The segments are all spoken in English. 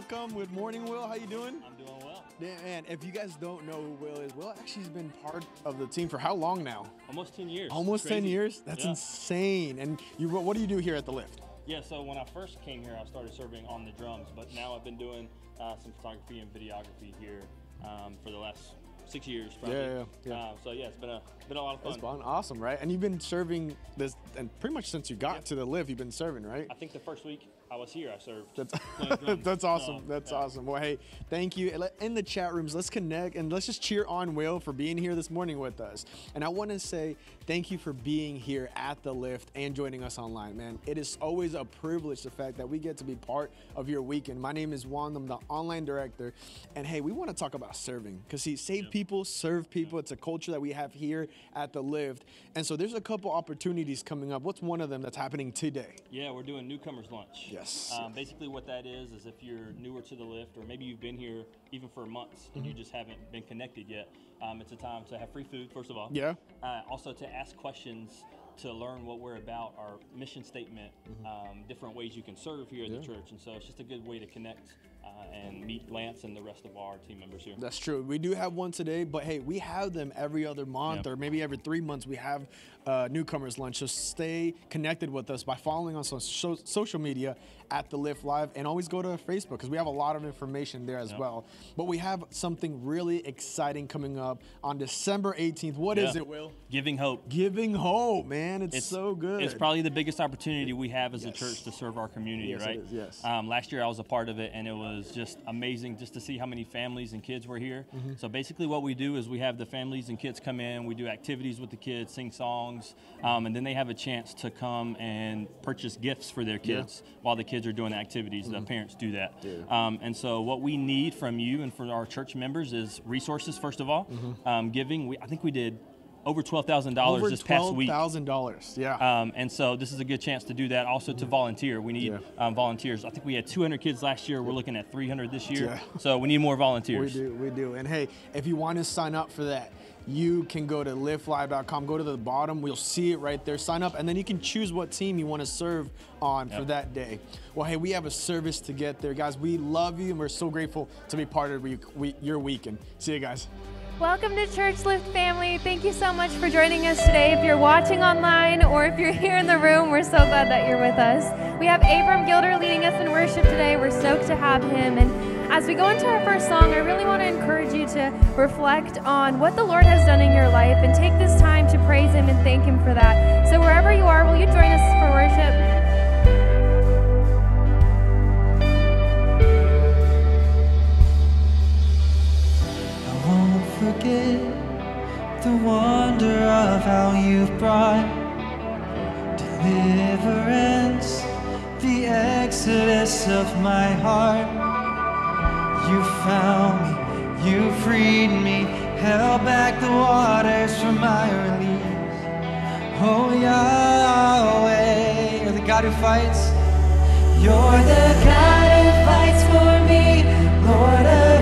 welcome. Good morning, Will. How you doing? I'm doing well. Yeah, man, if you guys don't know who Will is, Will actually has been part of the team for how long now? Almost 10 years. Almost 10 years? That's Yeah. insane. And you, what do you do here at the lift? Yeah, so when I first came here, I started serving on the drums, but now I've been doing uh, some photography and videography here um, for the last six years. Probably. Yeah, yeah, yeah. Uh, so yeah, it's been a been a lot of fun. That's fun. Awesome, right? And you've been serving this, and pretty much since you got to the lift, you've been serving, right? I think the first week I was here, I served. That's that's awesome. So, That's yeah. awesome. Well, hey, thank you. In the chat rooms, let's connect and let's just cheer on Will for being here this morning with us. And I want to say thank you for being here at the lift and joining us online, man. It is always a privilege the fact that we get to be part of your weekend. My name is Juan. I'm the online director. And hey, we want to talk about serving because see, save people, serve people. It's a culture that we have here at the lift. And so there's a couple opportunities coming up. What's one of them that's happening today? Yeah, we're doing newcomers lunch. Yes, Um. Basically, what that is is if you're newer to the lift, or maybe you've been here even for months and you Mm-hmm. just haven't been connected yet, um, it's a time to have free food first of all. Yeah. Uh, also to ask questions to learn what we're about, our mission statement, um, different ways you can serve here at Mm-hmm. Yeah. the church, and so it's just a good way to connect uh, and meet Lance and the rest of our team members here. That's true. We do have one today, but hey, we have them every other month Yep. or maybe every three months. We have uh, newcomers lunch. So stay connected with us by following us on so- social media at the Lift Live, and always go to Facebook because we have a lot of information there as Yep. well. But we have something really exciting coming up on December 18th. What is Yeah. it, Will? Giving hope. Giving hope, man. It's, so good. It's probably the biggest opportunity we have as Yes. a church to serve our community, Yes, right? is, yes. Um, last year I was a part of it, and it was just amazing just to see how many families and kids were here. Mm-hmm. So basically, what we do is we have the families and kids come in, we do activities with the kids, sing songs, um, and then they have a chance to come and purchase gifts for their kids while the kids are doing the activities. The parents do that. Yeah. Um, and so what we need from you and from our church members is resources first of all, um, giving. We, I think we did over twelve thousand dollars this past week. $12,000. Yeah. Um, and so this is a good chance to do that. Also to volunteer, we need Yeah. um, volunteers. I think we had 200 kids last year. We're looking at 300 this year. Yeah. So we need more volunteers. We do, we do. And hey, if you want to sign up for that, you can go to liftlive.com, go to the bottom, we'll see it right there. Sign up, and then you can choose what team you want to serve on for that day. Well, hey, we have a service to get there, guys. We love you, and we're so grateful to be part of we, we, your weekend. See you guys. Welcome to Church Lift family. Thank you so much for joining us today. If you're watching online or if you're here in the room, we're so glad that you're with us. We have Abram Gilder leading us in worship today. We're stoked to have him. And as we go into our first song, I really want to encourage you to reflect on what the Lord has done in your life and take this time to praise him and thank him for that. So wherever you are, will you join us for worship? I won't forget the wonder of how you've brought deliverance, the exodus of my heart. You found me, you freed me, held back the waters for my release. Oh Yahweh, you're the God who fights. You're the God who fights for me, Lord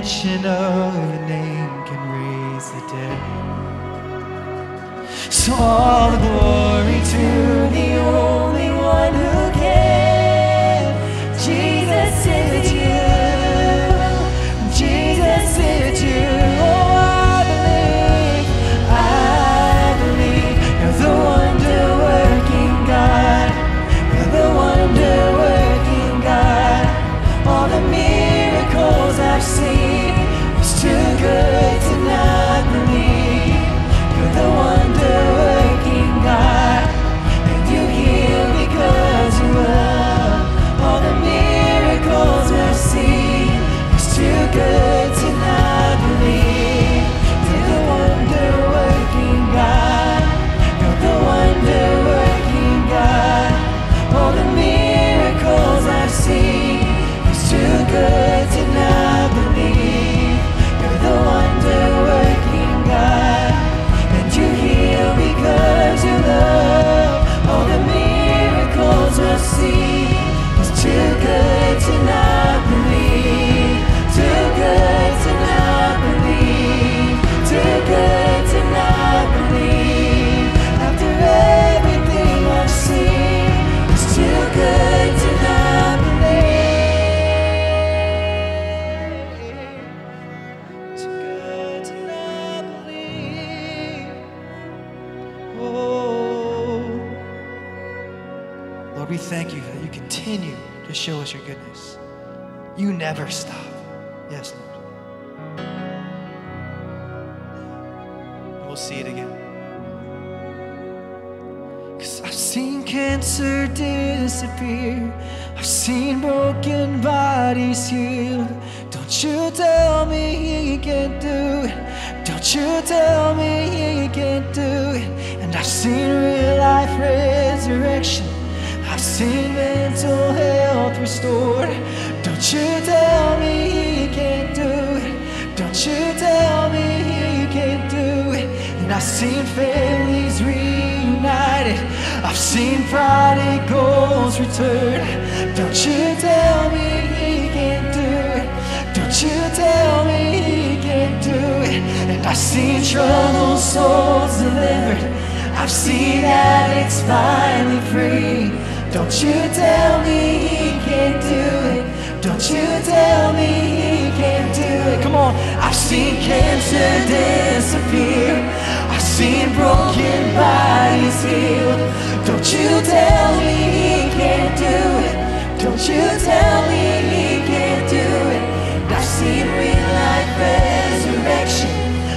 mention of a name can raise the dead. So all the glory to never stop. Yes, Lord. We'll see it again. Cause I've seen cancer disappear. I've seen broken bodies healed. Don't you tell me he can't do it. Don't you tell me he can't do it. And I've seen real life resurrection. I've seen mental health restored. Seen families reunited. I've seen prodigals return. Don't you tell me he can't do it. Don't you tell me he can't do it. And I've seen troubled souls delivered. I've seen addicts finally free. Don't you tell me he can't do it. Don't you tell me he can't do it. Come on. I've seen cancer disappear. Seen broken bodies healed. Don't you tell me he can't do it. Don't you tell me he can't do it. I've seen real life resurrection.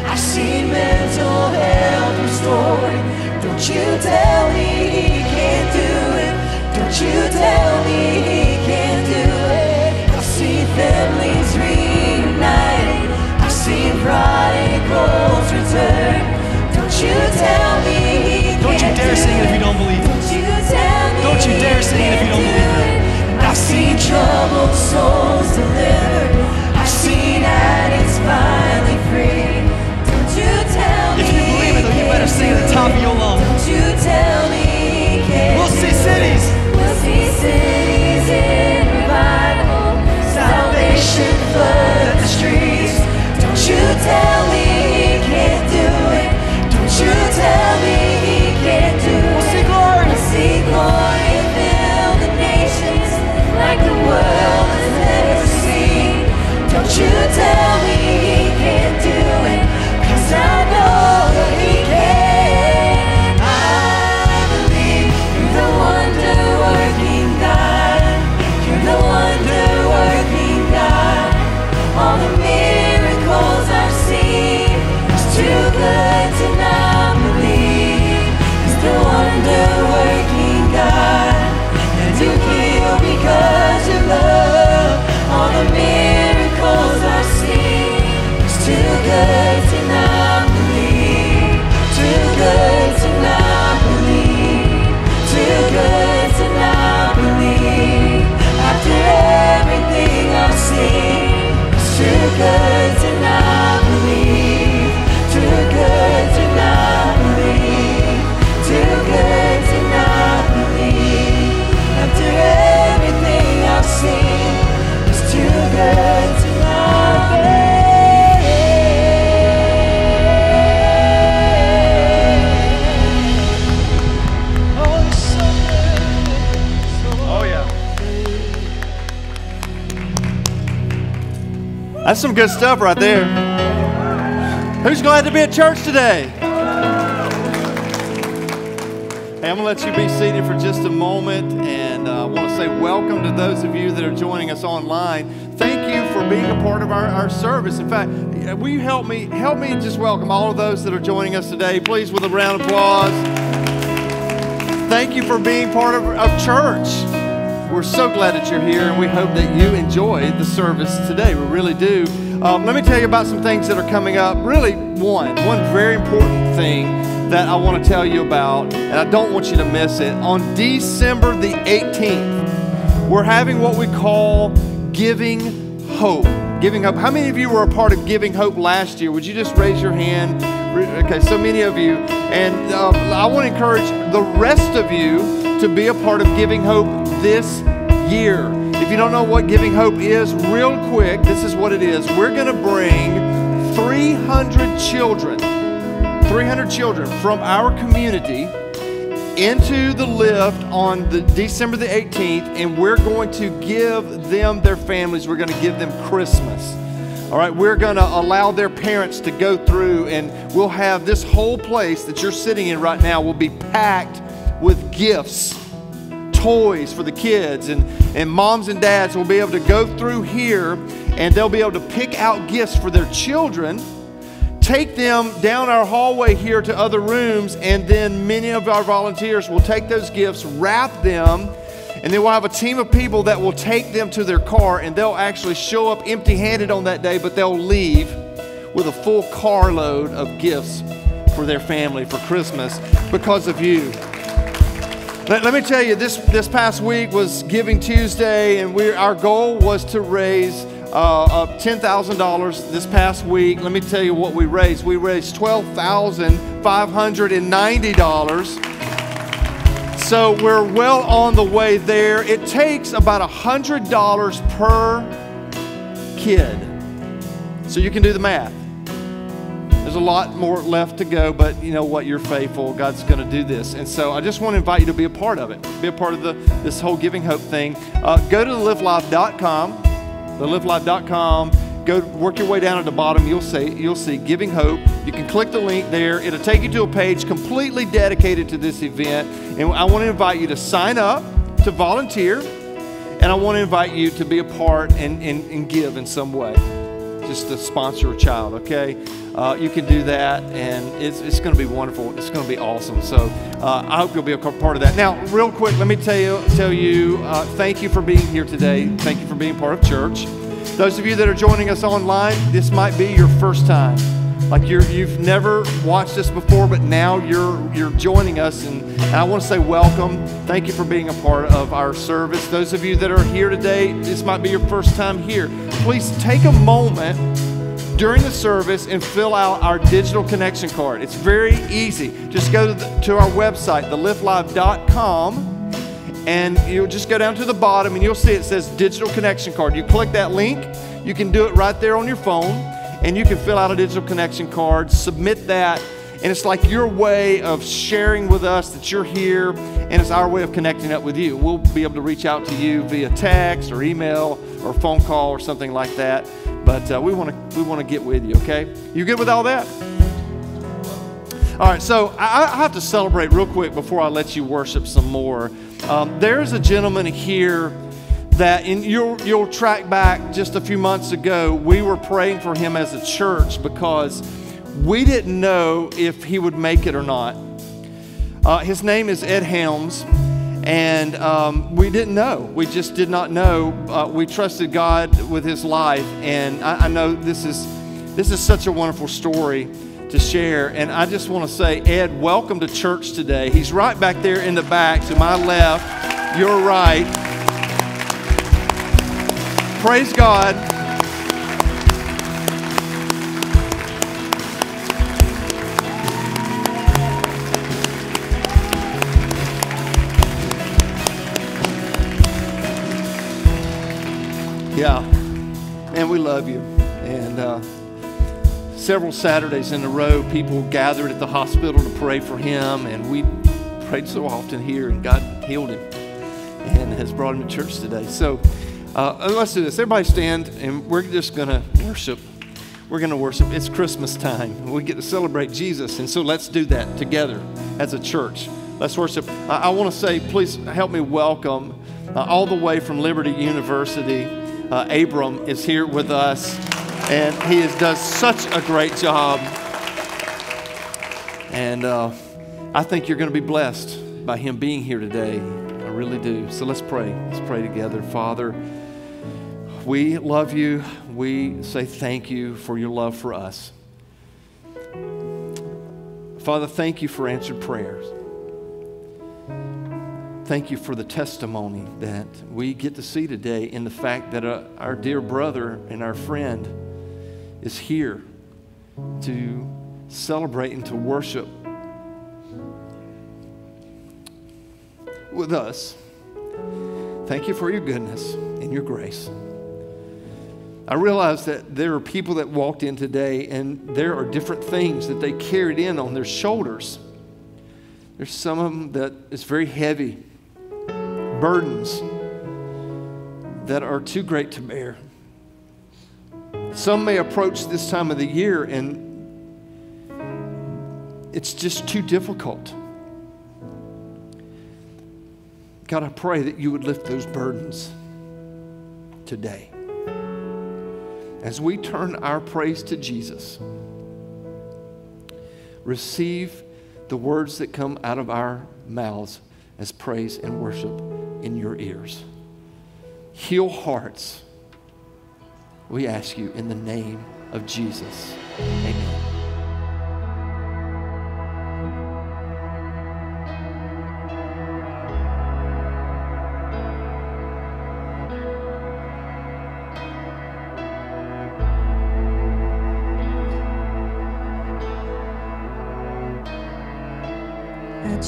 I've seen mental health restored. Don't you tell me he can't do it. Don't you tell me he can't do it. I've seen families reunited. I've seen prodigals you tell me Don't you dare sing it if you don't believe it. Don't you Don't you dare sing it if you don't believe it. I've seen troubled souls delivered. I've seen addicts finally free. Don't you tell me If you believe it, though, you better sing at the top of your lungs. Don't you tell me he can't We'll see cities. We'll see cities in revival. Salvation flood the streets. Don't you tell That's some good stuff right there. Who's glad to be at church today? Hey, I'm going to let you be seated for just a moment, and uh, I want to say welcome to those of you that are joining us online. Thank you for being a part of our, our service. In fact, will you help me help me just welcome all of those that are joining us today, please, with a round of applause. Thank you for being part of, of church. We're so glad that you're here, and we hope that you enjoyed the service today. We really do. Um, let me tell you about some things that are coming up. Really, one, one very important thing that I want to tell you about, and I don't want you to miss it. On December the 18th, we're having what we call Giving Hope. Giving Hope. How many of you were a part of Giving Hope last year? Would you just raise your hand? Okay, so many of you. And uh, I want to encourage the rest of you to be a part of Giving Hope this year. If you don't know what Giving Hope is, real quick, this is what it is. We're going to bring 300 children, 300 children from our community into the lift on the December the 18th, and we're going to give them their families. We're going to give them Christmas. All right, we're going to allow their parents to go through, and we'll have this whole place that you're sitting in right now will be packed with gifts, toys for the kids, and, and moms and dads will be able to go through here and they'll be able to pick out gifts for their children take them down our hallway here to other rooms, and then many of our volunteers will take those gifts, wrap them, and then we'll have a team of people that will take them to their car, and they'll actually show up empty handed on that day, but they'll leave with a full carload of gifts for their family for Christmas because of you. Let, let me tell you, this, this past week was Giving Tuesday, and we, our goal was to raise uh, $10,000 this past week. Let me tell you what we raised. We raised $12,590. So we're well on the way there. It takes about $100 per kid. So you can do the math. There's a lot more left to go, but you know what? You're faithful. God's going to do this. And so I just want to invite you to be a part of it. Be a part of the, this whole Giving Hope thing. Uh, go to livelife.com thelivelife.com. Go work your way down at the bottom. You'll see you'll see Giving Hope. You can click the link there. It'll take you to a page completely dedicated to this event. And I want to invite you to sign up to volunteer, and I want to invite you to be a part and, and, and give in some way, just to sponsor a child. Okay, uh, you can do that, and it's, it's going to be wonderful. It's going to be awesome. So uh, I hope you'll be a part of that. Now, real quick, let me tell you tell you uh, thank you for being here today. Thank you for being part of church. Those of you that are joining us online, this might be your first time. Like you're, you've never watched this before, but now you're you're joining us, and, and I want to say welcome. Thank you for being a part of our service. Those of you that are here today, this might be your first time here. Please take a moment during the service and fill out our digital connection card. It's very easy. Just go to, the, to our website, theliftlive.com and you'll just go down to the bottom and you'll see it says digital connection card. You click that link, you can do it right there on your phone, and you can fill out a digital connection card, submit that, and it's like your way of sharing with us that you're here, and it's our way of connecting up with you. We'll be able to reach out to you via text or email or phone call or something like that. But uh, we want to we want to get with you. Okay, you good with all that? All right, so I, I have to celebrate real quick before I let you worship some more. Um, there's a gentleman here that in you'll, you'll track back just a few months ago, we were praying for him as a church because we didn't know if he would make it or not. Uh, his name is Ed Helms, and um, we didn't know. We just did not know. Uh, we trusted God with his life, and I, I know this is this is such a wonderful story to share. And I just want to say, Ed, welcome to church today. He's right back there in the back to my left, your right. Praise God. Yeah, and we love you. And, uh, several Saturdays in a row, people gathered at the hospital to pray for him, and we prayed so often here, and God healed him and has brought him to church today. So uh, let's do this. Everybody stand, and we're just going to worship. We're going to worship. It's Christmas time. We get to celebrate Jesus, and so let's do that together as a church. Let's worship. I, I want to say, please help me welcome uh, all the way from Liberty University. Uh, Abram is here with us and he has, does such a great job. And uh, I think you're going to be blessed by him being here today. I really do. So let's pray. Let's pray together. Father, we love you. We say thank you for your love for us. Father, thank you for answered prayers. Thank you for the testimony that we get to see today in the fact that uh, our dear brother and our friend is here to celebrate and to worship with us. Thank you for your goodness and your grace. I realize that there are people that walked in today and there are different things that they carried in on their shoulders. There's some of them that is very heavy, burdens that are too great to bear. Some may approach this time of the year and it's just too difficult. God, I pray that you would lift those burdens today. As we turn our praise to Jesus, receive the words that come out of our mouths as praise and worship in your ears. Heal hearts. We ask you in the name of Jesus. Amen.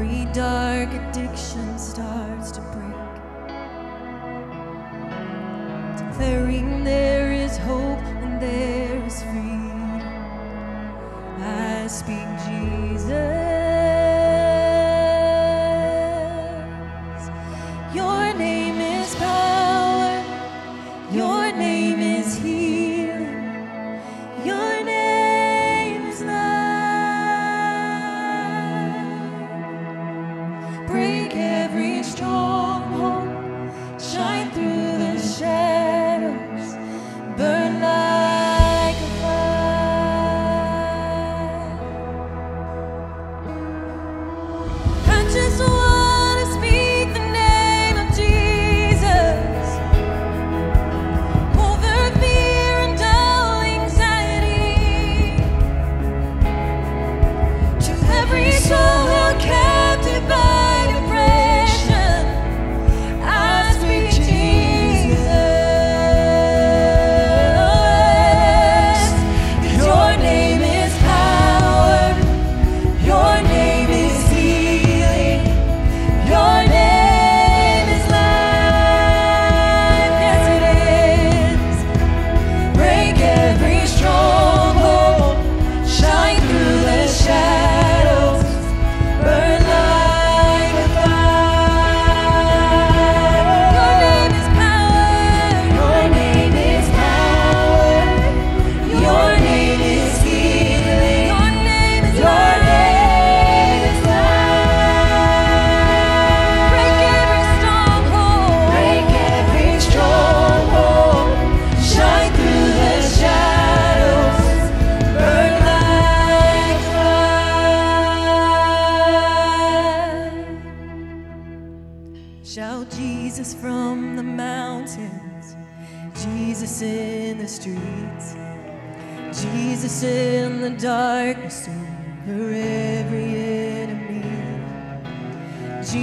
Every dark addiction starts to break. Declaring there is hope and there is freedom. I speak Jesus.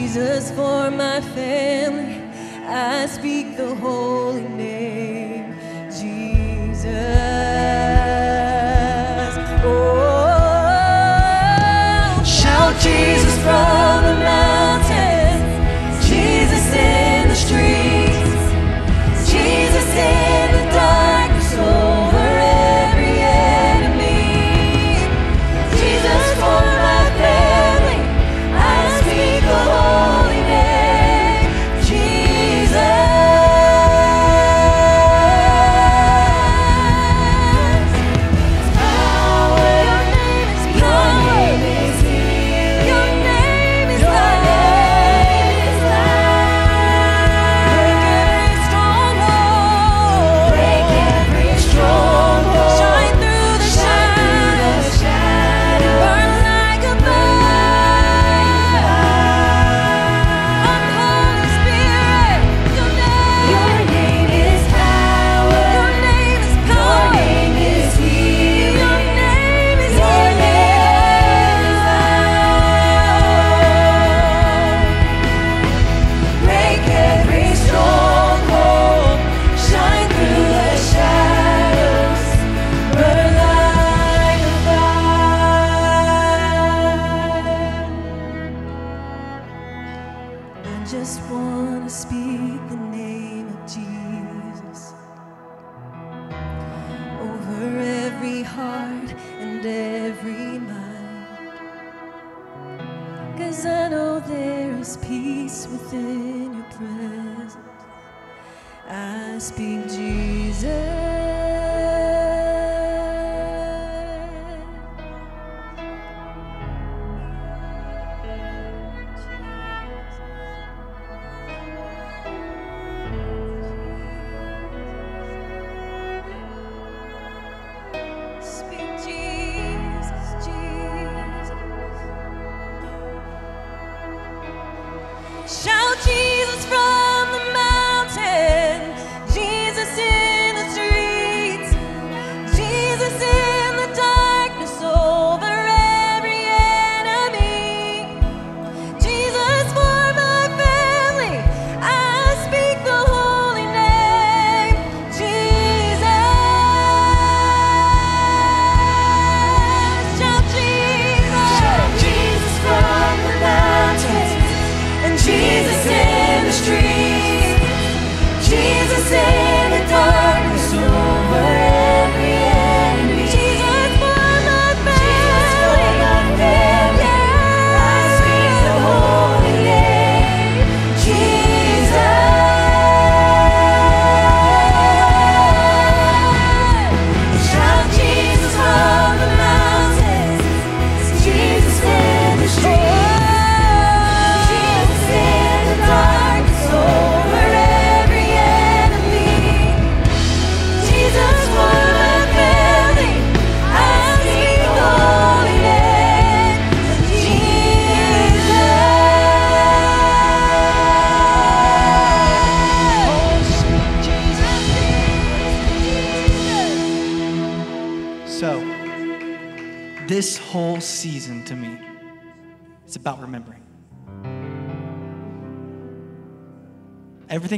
Jesus for my family, I speak the holy name, Jesus. Oh, shout Jesus from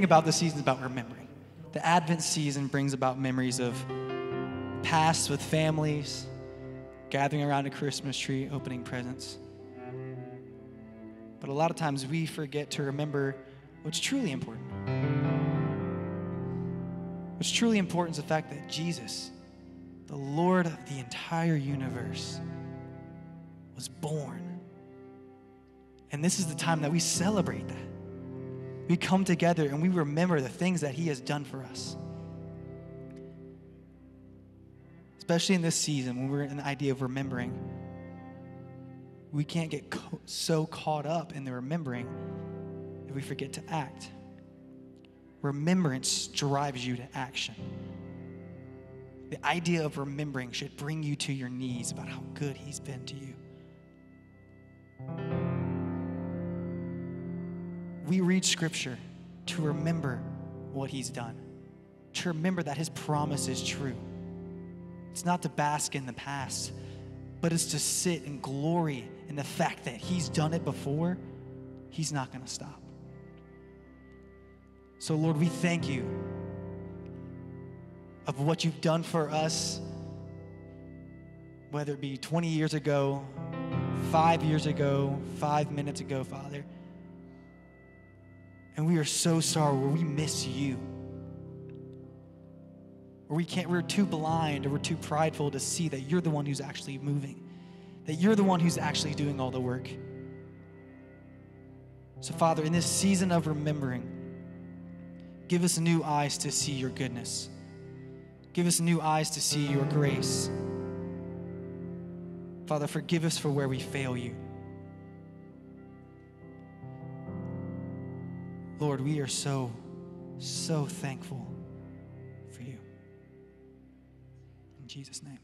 about the season is about remembering. The Advent season brings about memories of past with families, gathering around a Christmas tree, opening presents. But a lot of times we forget to remember what's truly important. What's truly important is the fact that Jesus, the Lord of the entire universe, was born. And this is the time that we celebrate that. We come together and we remember the things that He has done for us. Especially in this season when we're in the idea of remembering, we can't get so caught up in the remembering that we forget to act. Remembrance drives you to action. The idea of remembering should bring you to your knees about how good He's been to you. We read Scripture to remember what He's done, to remember that His promise is true. It's not to bask in the past, but it's to sit and glory in the fact that He's done it before. He's not going to stop. So, Lord, we thank you of what you've done for us, whether it be 20 years ago, five years ago, five minutes ago, Father. And we are so sorry where we miss you. Or we can't, we're too blind or we're too prideful to see that you're the one who's actually moving, that you're the one who's actually doing all the work. So, Father, in this season of remembering, give us new eyes to see your goodness. Give us new eyes to see your grace. Father, forgive us for where we fail you. Lord, we are so, so thankful for you. In Jesus' name.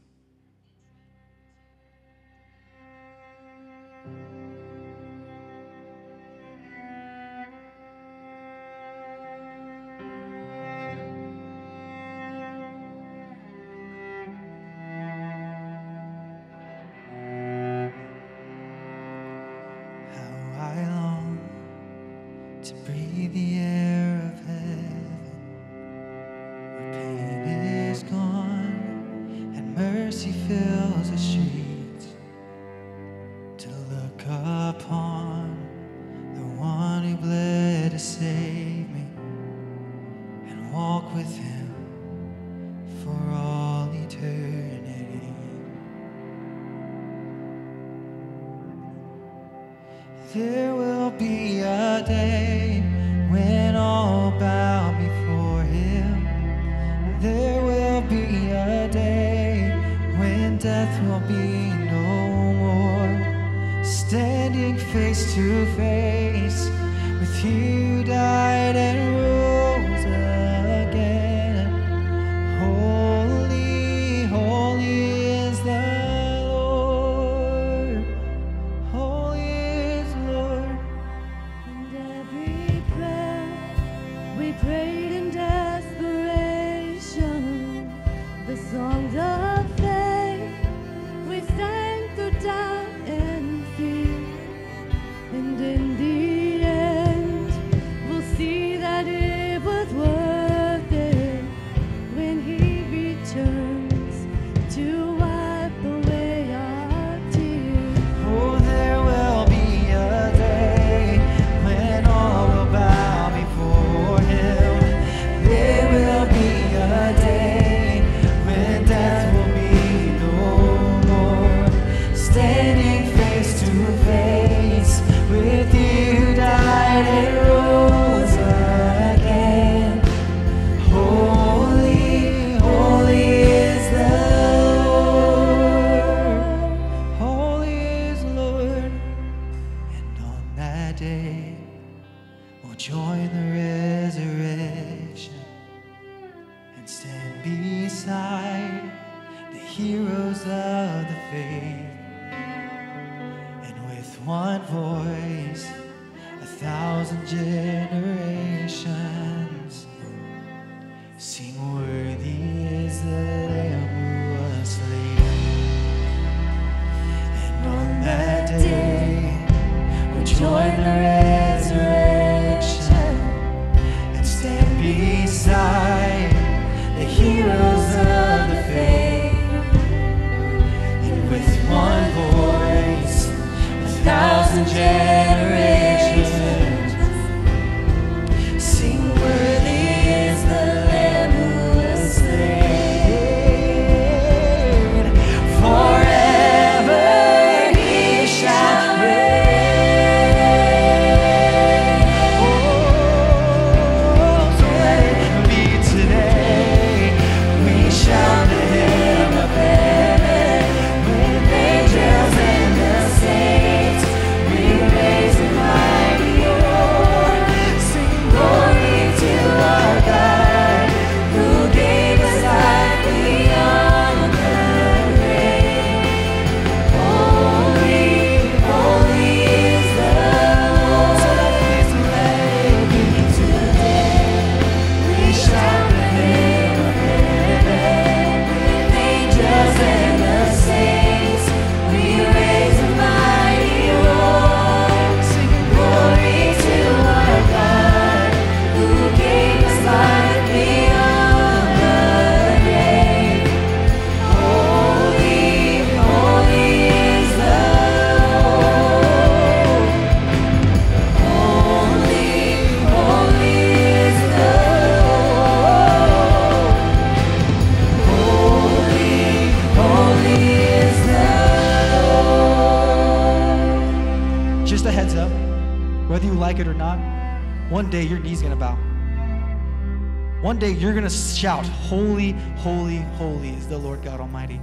One day you're gonna shout, Holy, holy, holy is the Lord God Almighty.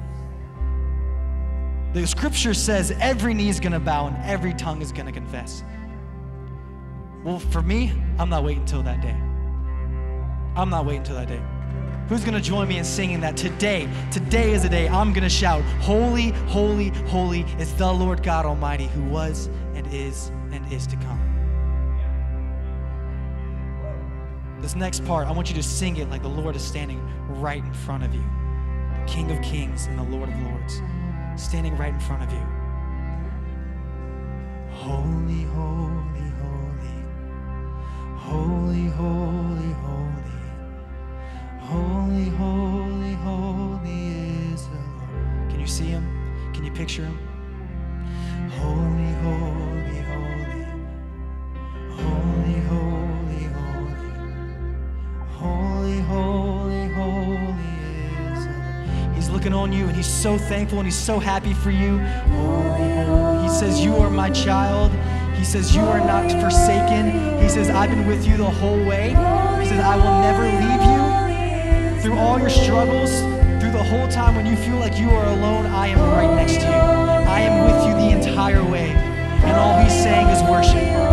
The scripture says every knee is gonna bow and every tongue is gonna confess. Well, for me, I'm not waiting until that day. I'm not waiting until that day. Who's gonna join me in singing that today? Today is the day I'm gonna shout, Holy, holy, holy is the Lord God Almighty who was and is and is to come. This next part, I want you to sing it like the Lord is standing right in front of you. The King of Kings and the Lord of Lords, standing right in front of you. Holy, holy, holy, holy, holy, holy, holy, holy, holy is the Lord. Can you see him? Can you picture him? Holy, holy, holy, holy, holy, holy, holy, holy, is He's looking on you and he's so thankful and he's so happy for you. He says, You are my child. He says, You are not forsaken. He says, I've been with you the whole way. He says, I will never leave you through all your struggles, through the whole time when you feel like you are alone, I am right next to you. I am with you the entire way. And all he's saying is worship.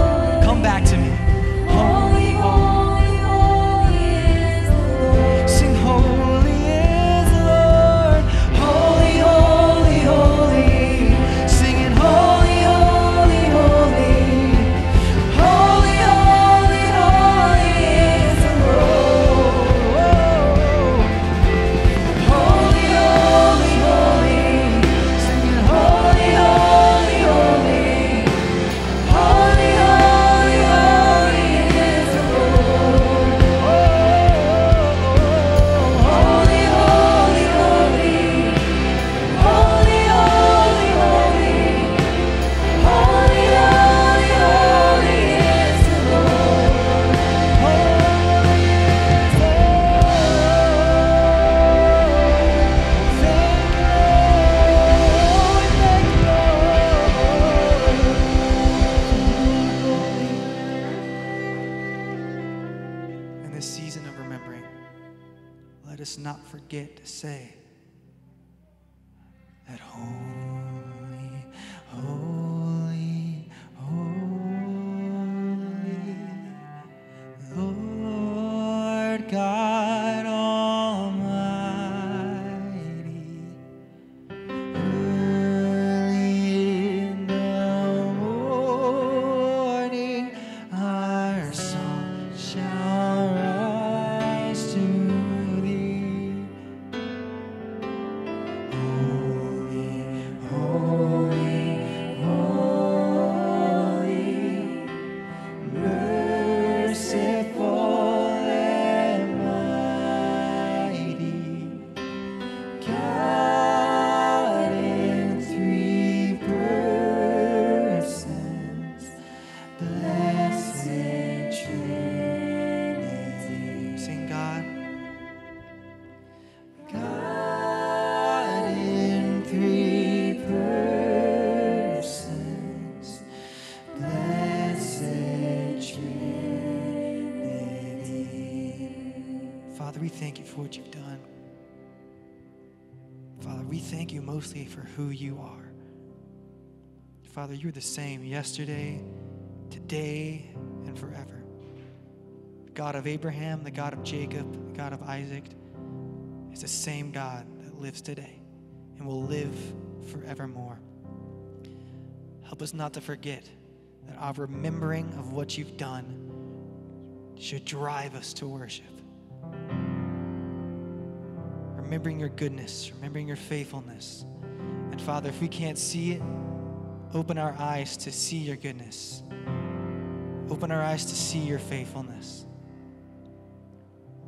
Father, you're the same yesterday, today, and forever. God of Abraham, the God of Jacob, the God of Isaac is the same God that lives today and will live forevermore. Help us not to forget that our remembering of what you've done should drive us to worship remembering your goodness, remembering your faithfulness. And Father, if we can't see it, open our eyes to see your goodness. Open our eyes to see your faithfulness.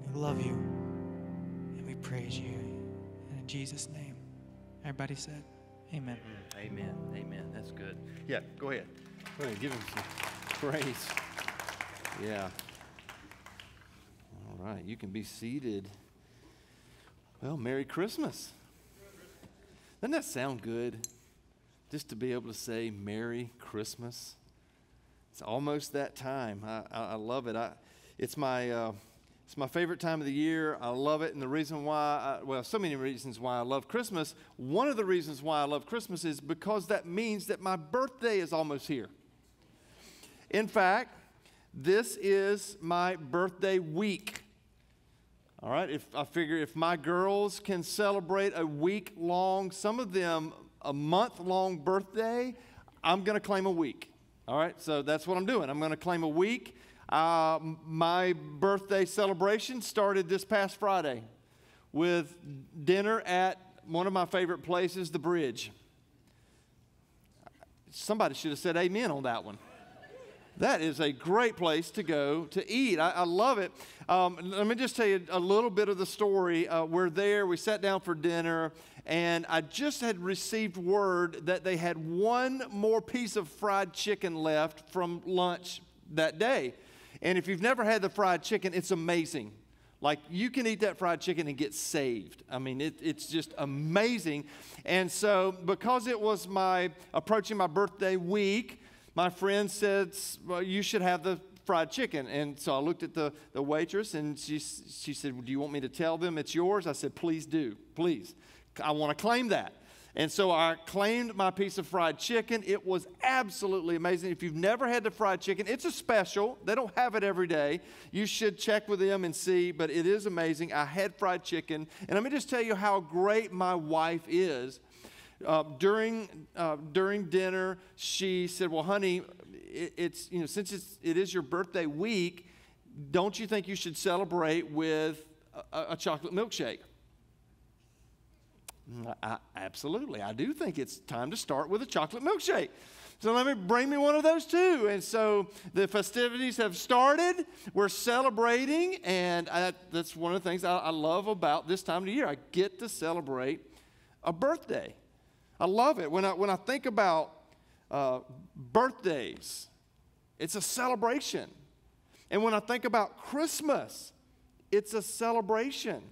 We love you and we praise you. And in Jesus' name, everybody said, Amen. Amen. Amen. That's good. Yeah, go ahead. Go ahead. Give him some praise. Yeah. All right. You can be seated. Well, Merry Christmas. Doesn't that sound good? Just to be able to say Merry Christmas. It's almost that time. I, I, I love it. I, it's my uh, it's my favorite time of the year. I love it, and the reason why, I, well, so many reasons why I love Christmas. One of the reasons why I love Christmas is because that means that my birthday is almost here. In fact, this is my birthday week. All right, if I figure if my girls can celebrate a week long, some of them a month long birthday, I'm going to claim a week. All right, so that's what I'm doing. I'm going to claim a week. Uh, my birthday celebration started this past Friday with dinner at one of my favorite places, the Bridge. Somebody should have said amen on that one. That is a great place to go to eat. I, I love it. Um, let me just tell you a little bit of the story. Uh, we're there, we sat down for dinner, and I just had received word that they had one more piece of fried chicken left from lunch that day. And if you've never had the fried chicken, it's amazing. Like you can eat that fried chicken and get saved. I mean, it, it's just amazing. And so, because it was my approaching my birthday week, my friend said, well, You should have the fried chicken. And so I looked at the, the waitress and she, she said, Do you want me to tell them it's yours? I said, Please do, please. I want to claim that. And so I claimed my piece of fried chicken. It was absolutely amazing. If you've never had the fried chicken, it's a special. They don't have it every day. You should check with them and see, but it is amazing. I had fried chicken. And let me just tell you how great my wife is. Uh, during, uh, during dinner, she said, Well, honey, it, it's, you know, since it's, it is your birthday week, don't you think you should celebrate with a, a chocolate milkshake? Mm, I, absolutely. I do think it's time to start with a chocolate milkshake. So let me bring me one of those too. And so the festivities have started. We're celebrating, and I, that's one of the things I, I love about this time of the year. I get to celebrate a birthday. I love it. When I, when I think about uh, birthdays, it's a celebration. And when I think about Christmas, it's a celebration.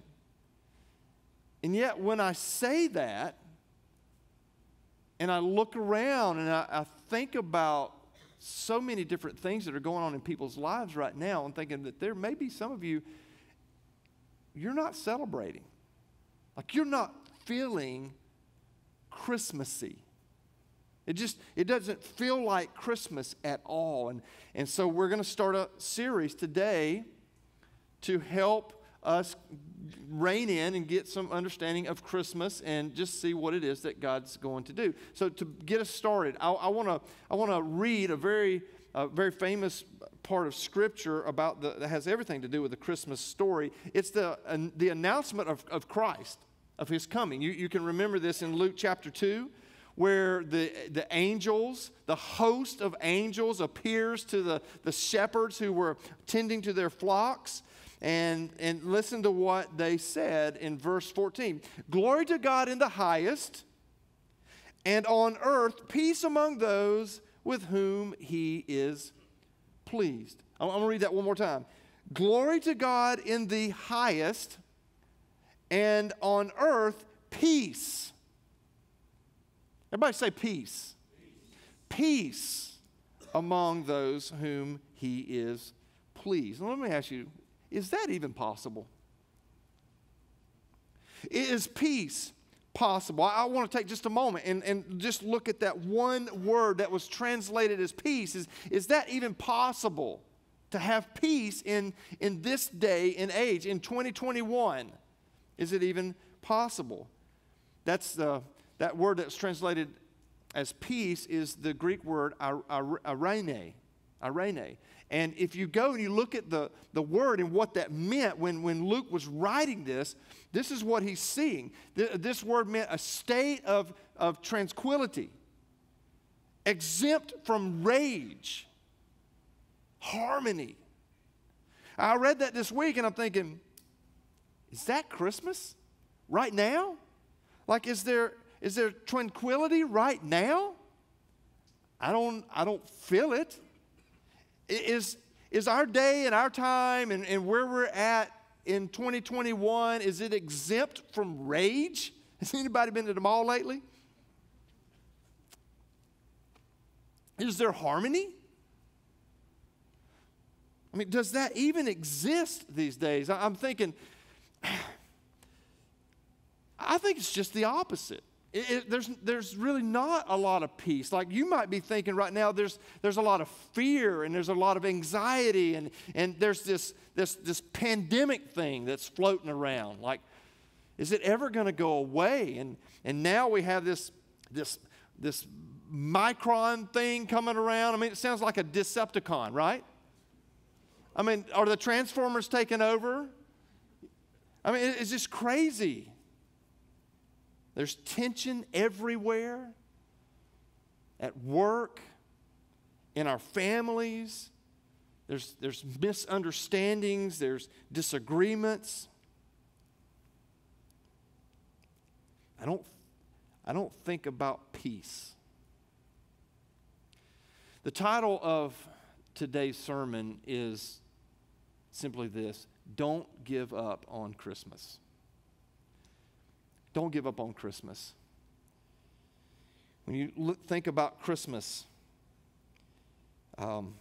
And yet, when I say that, and I look around and I, I think about so many different things that are going on in people's lives right now, and thinking that there may be some of you, you're not celebrating. Like you're not feeling Christmassy. It just it doesn't feel like Christmas at all. And, and so we're going to start a series today to help us rein in and get some understanding of Christmas and just see what it is that God's going to do. So to get us started, I want to I want to read a very uh, very famous part of Scripture about the, that has everything to do with the Christmas story. It's the the announcement of, of Christ of His coming. You you can remember this in Luke chapter two. Where the, the angels, the host of angels appears to the, the shepherds who were tending to their flocks and, and listen to what they said in verse 14 Glory to God in the highest, and on earth peace among those with whom he is pleased. I'm, I'm going to read that one more time. Glory to God in the highest, and on earth peace. Everybody say peace. Peace among those whom he is pleased. Now, let me ask you is that even possible? Is peace possible? I, I want to take just a moment and, and just look at that one word that was translated as peace. Is, is that even possible to have peace in, in this day and age, in 2021? Is it even possible? That's the, that word that's translated as peace is the Greek word eirene. Eirene. And if you go and you look at the, the word and what that meant when, when Luke was writing this, this is what he's seeing. Th- This word meant a state of, of tranquility, exempt from rage, harmony. I read that this week and I'm thinking, is that Christmas right now? Like, is there, is there tranquility right now? I don't, I don't feel it. Is, is our day and our time and, and where we're at in 2021, is it exempt from rage? Has anybody been to the mall lately? Is there harmony? I mean, does that even exist these days? I'm thinking, I think it's just the opposite. It- it- there's, there's really not a lot of peace. Like you might be thinking right now, there's, there's a lot of fear and there's a lot of anxiety, and, and there's this, this, this pandemic thing that's floating around. Like, is it ever going to go away? And, and now we have this, this, this micron thing coming around. I mean, it sounds like a Decepticon, right? I mean, are the Transformers taking over? I mean, it- it's just crazy. There's tension everywhere at work, in our families. There's, there's misunderstandings, there's disagreements. I don't, I don't think about peace. The title of today's sermon is simply this Don't give up on Christmas. Don't give up on Christmas. When you look, think about Christmas, um,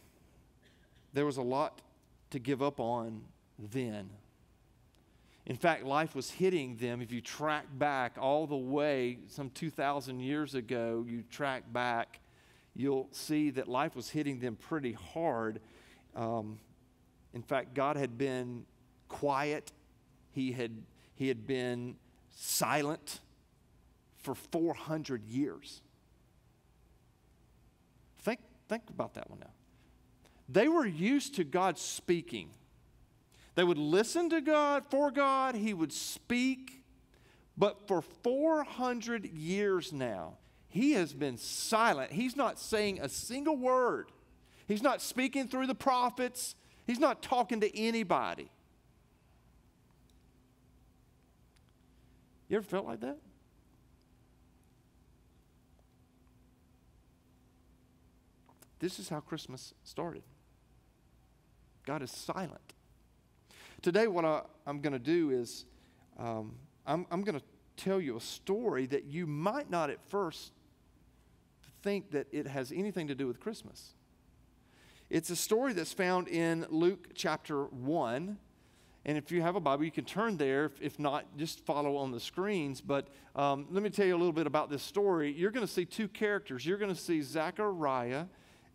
there was a lot to give up on then. In fact, life was hitting them. If you track back all the way, some 2,000 years ago, you track back, you'll see that life was hitting them pretty hard. Um, in fact, God had been quiet, He had, he had been silent for 400 years. Think, think about that one now. They were used to God speaking. They would listen to God, for God, He would speak. But for 400 years now, He has been silent. He's not saying a single word. He's not speaking through the prophets. He's not talking to anybody. You ever felt like that? This is how Christmas started. God is silent. Today, what I, am going to do is um, I'm, I'm going to tell you a story that you might not at first think that it has anything to do with Christmas. It's a story that's found in Luke chapter 1. And if you have a Bible, you can turn there. If, not, just follow on the screens. But um, let me tell you a little bit about this story. You're going to see two characters. You're going to see Zechariah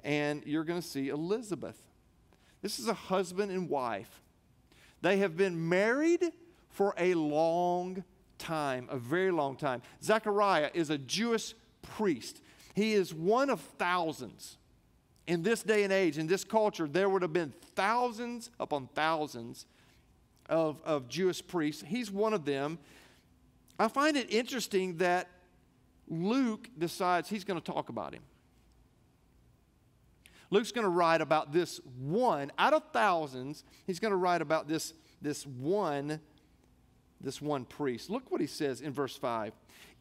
and you're going to see Elizabeth. This is a husband and wife. They have been married for a long time, a very long time. Zechariah is a Jewish priest. He is one of thousands. In this day and age, in this culture, there would have been thousands upon thousands of, of Jewish priests. He's one of them. I find it interesting that Luke decides he's going to talk about him. Luke's going to write about this one out of thousands. He's going to write about this, this one, this one priest. Look what he says in verse 5.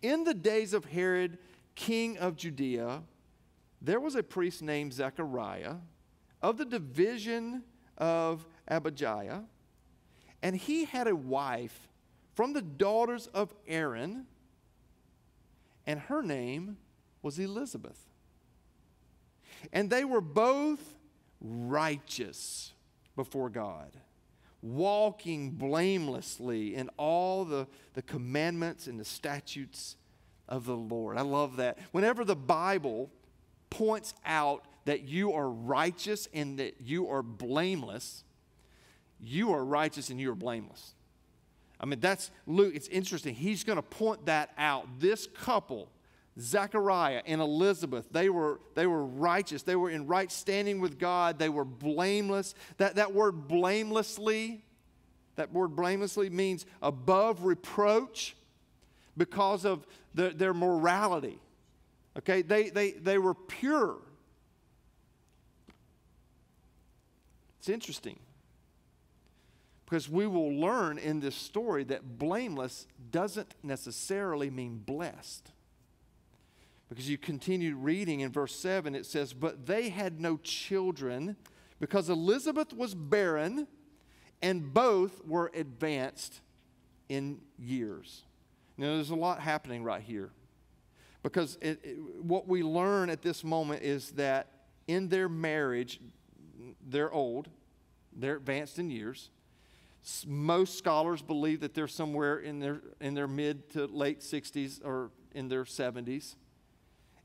In the days of Herod, king of Judea, there was a priest named Zechariah of the division of Abijah, and he had a wife from the daughters of Aaron, and her name was Elizabeth. And they were both righteous before God, walking blamelessly in all the, the commandments and the statutes of the Lord. I love that. Whenever the Bible points out that you are righteous and that you are blameless, you are righteous and you are blameless. I mean, that's Luke. It's interesting. He's going to point that out. This couple Zechariah and Elizabeth, they were, they were righteous. They were in right standing with God. They were blameless. That, that word blamelessly, that word blamelessly means above reproach because of the, their morality. Okay, they, they, they were pure. It's interesting because we will learn in this story that blameless doesn't necessarily mean blessed. Because you continue reading in verse 7, it says, But they had no children because Elizabeth was barren and both were advanced in years. Now, there's a lot happening right here. Because it, it, what we learn at this moment is that in their marriage, they're old, they're advanced in years. Most scholars believe that they're somewhere in their, in their mid to late 60s or in their 70s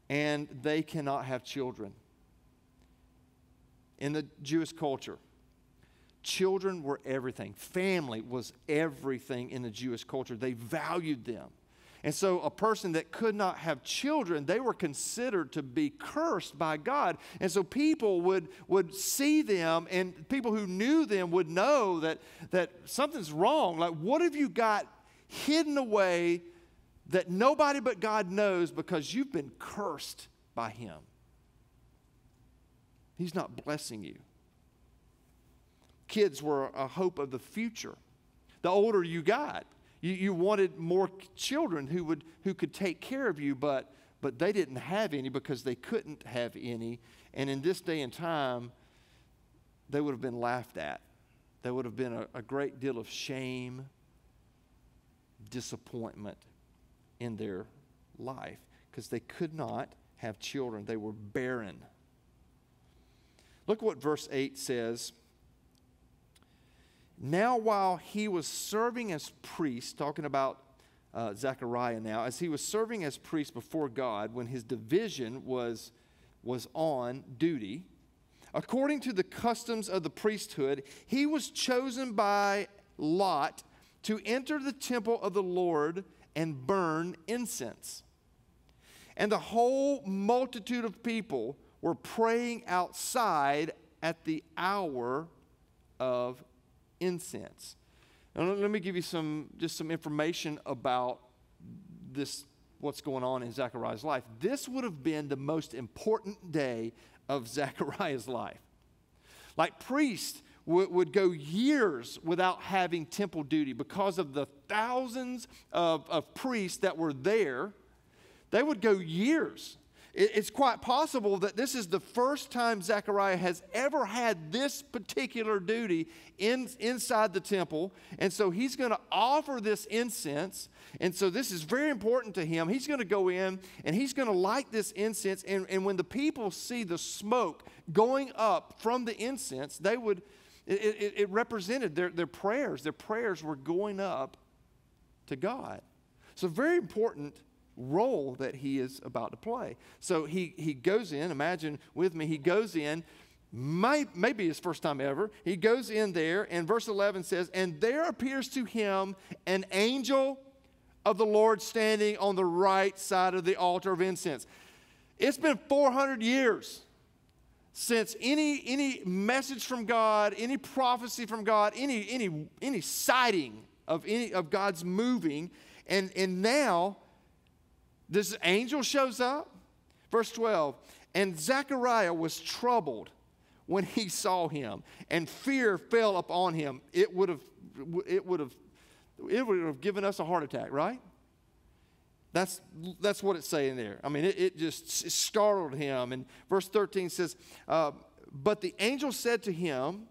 and they cannot have children. In the Jewish culture, children were everything. Family was everything in the Jewish culture. They valued them. And so, a person that could not have children, they were considered to be cursed by God. And so, people would, would see them, and people who knew them would know that, that something's wrong. Like, what have you got hidden away that nobody but God knows because you've been cursed by Him. He's not blessing you. Kids were a hope of the future. The older you got, you, you wanted more children who, would, who could take care of you, but, but they didn't have any because they couldn't have any. And in this day and time, they would have been laughed at. There would have been a, a great deal of shame, disappointment, in their life because they could not have children. They were barren. Look what verse 8 says. Now, while he was serving as priest, talking about uh, Zechariah now, as he was serving as priest before God when his division was, was on duty, according to the customs of the priesthood, he was chosen by Lot to enter the temple of the Lord and burn incense. And the whole multitude of people were praying outside at the hour of incense. Now, let me give you some just some information about this what's going on in Zechariah's life. This would have been the most important day of Zechariah's life. Like priests would, would go years without having temple duty because of the thousands of, of priests that were there. They would go years. It- It's quite possible that this is the first time Zechariah has ever had this particular duty in, inside the temple. And so he's going to offer this incense. And so this is very important to him. He's going to go in and he's going to light this incense. And, and when the people see the smoke going up from the incense, they would, it, it, it represented their, their prayers. Their prayers were going up to God. So, very important role that he is about to play. So, he, he goes in, imagine with me, he goes in, may, maybe his first time ever. He goes in there, and verse 11 says, And there appears to him an angel of the Lord standing on the right side of the altar of incense. It's been 400 years since any any message from God, any prophecy from God, any any any sighting of any of God's moving, and and now this angel shows up. Verse 12, and Zechariah was troubled when he saw him, and fear fell upon him. It would have it would have it would have given us a heart attack, right? That's, that's what it's saying there. I mean, it, it just s- startled him. And verse 13 says, uh, But the angel said to him,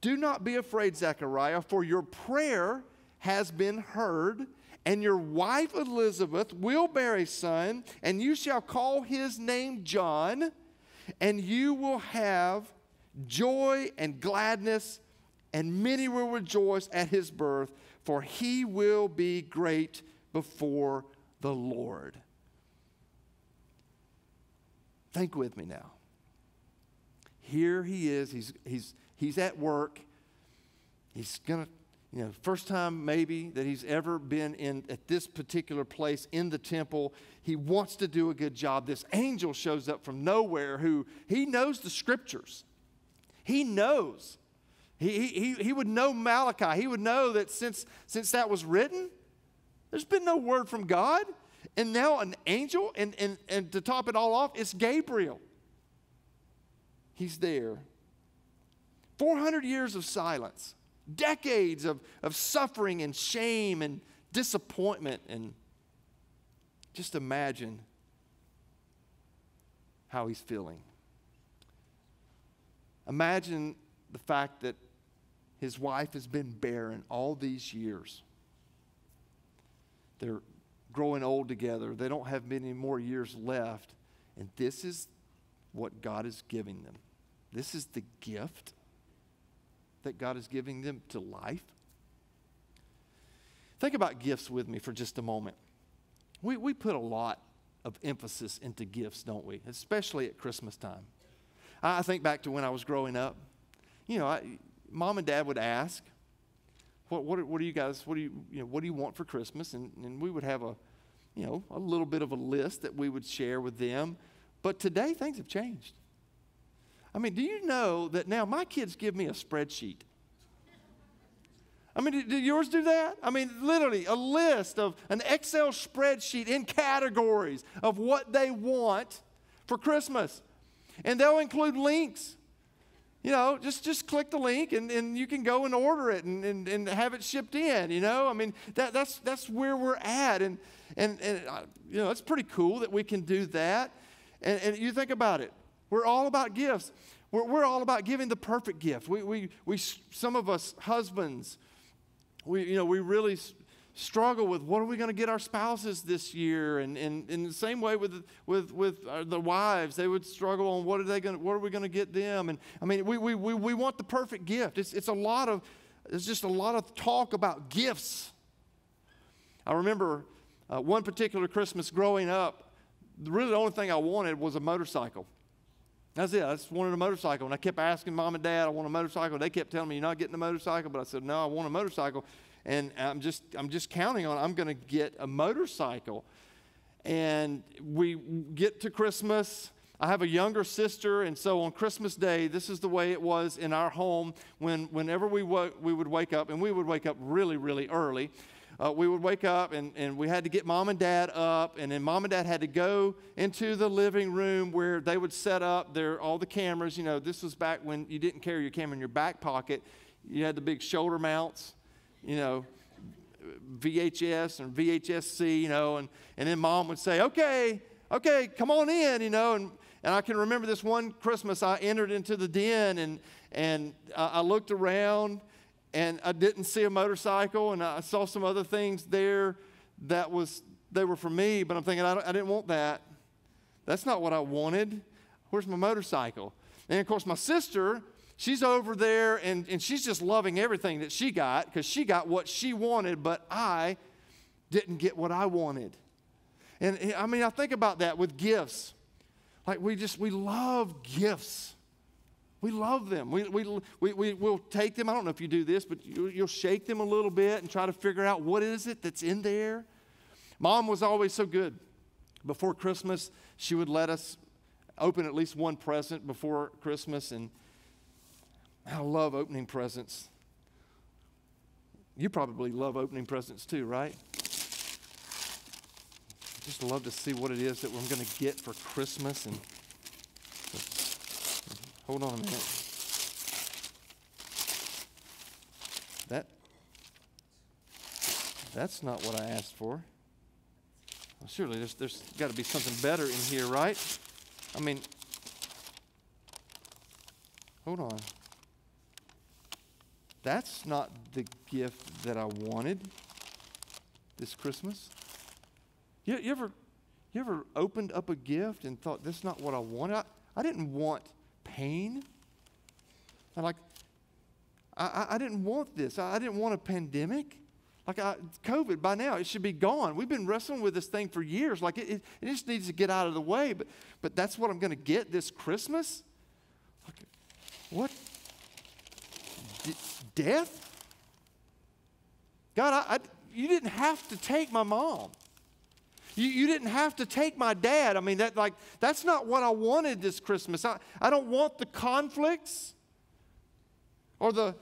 Do not be afraid, Zechariah, for your prayer has been heard, and your wife Elizabeth will bear a son, and you shall call his name John, and you will have joy and gladness, and many will rejoice at his birth, for he will be great before the Lord. Think with me now. Here he is. He's, he's, he's at work. He's going to, you know, first time maybe that he's ever been in at this particular place in the temple. He wants to do a good job. This angel shows up from nowhere who he knows the scriptures. He knows. He, he, he would know Malachi. He would know that since, since that was written, there's been no word from God. And now an angel, and, and, and to top it all off, it's Gabriel. He's there. 400 years of silence, decades of, of suffering and shame and disappointment. And just imagine how he's feeling. Imagine the fact that his wife has been barren all these years. They're growing old together. They don't have many more years left. And this is what God is giving them. This is the gift that God is giving them to life. Think about gifts with me for just a moment. We, we put a lot of emphasis into gifts, don't we? Especially at Christmas time. I I think back to when I was growing up. You know, I, mom and dad would ask, what, what, what are you guys, what do you, you know, what do you want for Christmas? And, and we would have a, you know, a little bit of a list that we would share with them. But today things have changed. I mean, do you know that now my kids give me a spreadsheet? I mean, do, yours do that? I mean, literally a list of an Excel spreadsheet in categories of what they want for Christmas. And they'll include links. You know, just, just click the link and, and you can go and order it and, and, and have it shipped in, you know? I mean, that, that's, that's where we're at. And, and, and uh, you know, it's pretty cool that we can do that. And, and you think about it. We're all about gifts. We're, we're all about giving the perfect gift. We, we, we, some of us husbands, we, you know, we really struggle with what are we going to get our spouses this year? And, and in the same way with with with uh, the wives they would struggle on what are they going what are we going to get them? And i mean we, we, we, we want the perfect gift. It's, it's a lot of it's just a lot of talk about gifts. I remember uh, one particular christmas growing up really the only thing i wanted was a motorcycle that's it. I just wanted a motorcycle. And I kept asking mom and dad, I want a motorcycle. They kept telling me, You're not getting a motorcycle. But I said, No, I want a motorcycle. And I'm just, I'm just counting on I'm going to get a motorcycle. And we get to Christmas. I have a younger sister, and so on Christmas Day, this is the way it was in our home. When, whenever we, wo- we would wake up, and we would wake up really, really early, uh, we would wake up and, and we had to get mom and dad up, and then mom and dad had to go into the living room where they would set up their all the cameras. You know, this was back when you didn't carry your camera in your back pocket. You had the big shoulder mounts, you know, VHS and VHSC, you know, and, and then mom would say, okay, okay, come on in, you know, and, and I can remember this one Christmas I entered into the den and, and uh, I looked around and I didn't see a motorcycle, and I saw some other things there that was they were for me, but I'm thinking I, I didn't want that. That's not what I wanted. Where's my motorcycle? And of course, my sister, she's over there and, and she's just loving everything that she got because she got what she wanted, but I didn't get what I wanted. And I mean, I think about that with gifts. Like we just, we love gifts. We love them. We, we, we, we, will take them. I don't know if you do this, but you, you'll shake them a little bit and try to figure out what is it that's in there. Mom was always so good. Before Christmas, she would let us open at least one present before Christmas, and I love opening presents. You probably love opening presents too, right? I Just love to see what it is that we're going to get for Christmas and Hold on a minute. That that's not what I asked for. Well, surely there's, there's got to be something better in here, right? I mean, hold on. That's not the gift that I wanted this Christmas. You, you ever, you ever opened up a gift and thought, this is not what I wanted? I, I didn't want pain. I'm like, I, I didn't want this. I didn't want a pandemic. Like I, COVID, by now it should be gone. We've been wrestling with this thing for years. Like it, it, it just needs to get out of the way. But, but that's what I'm going to get this Christmas. Like, what? D- death? God, I, I, you didn't have to take my mom. You, you didn't have to take my dad. I mean, that, like, that's not what I wanted this Christmas. I, I don't want the conflicts or the,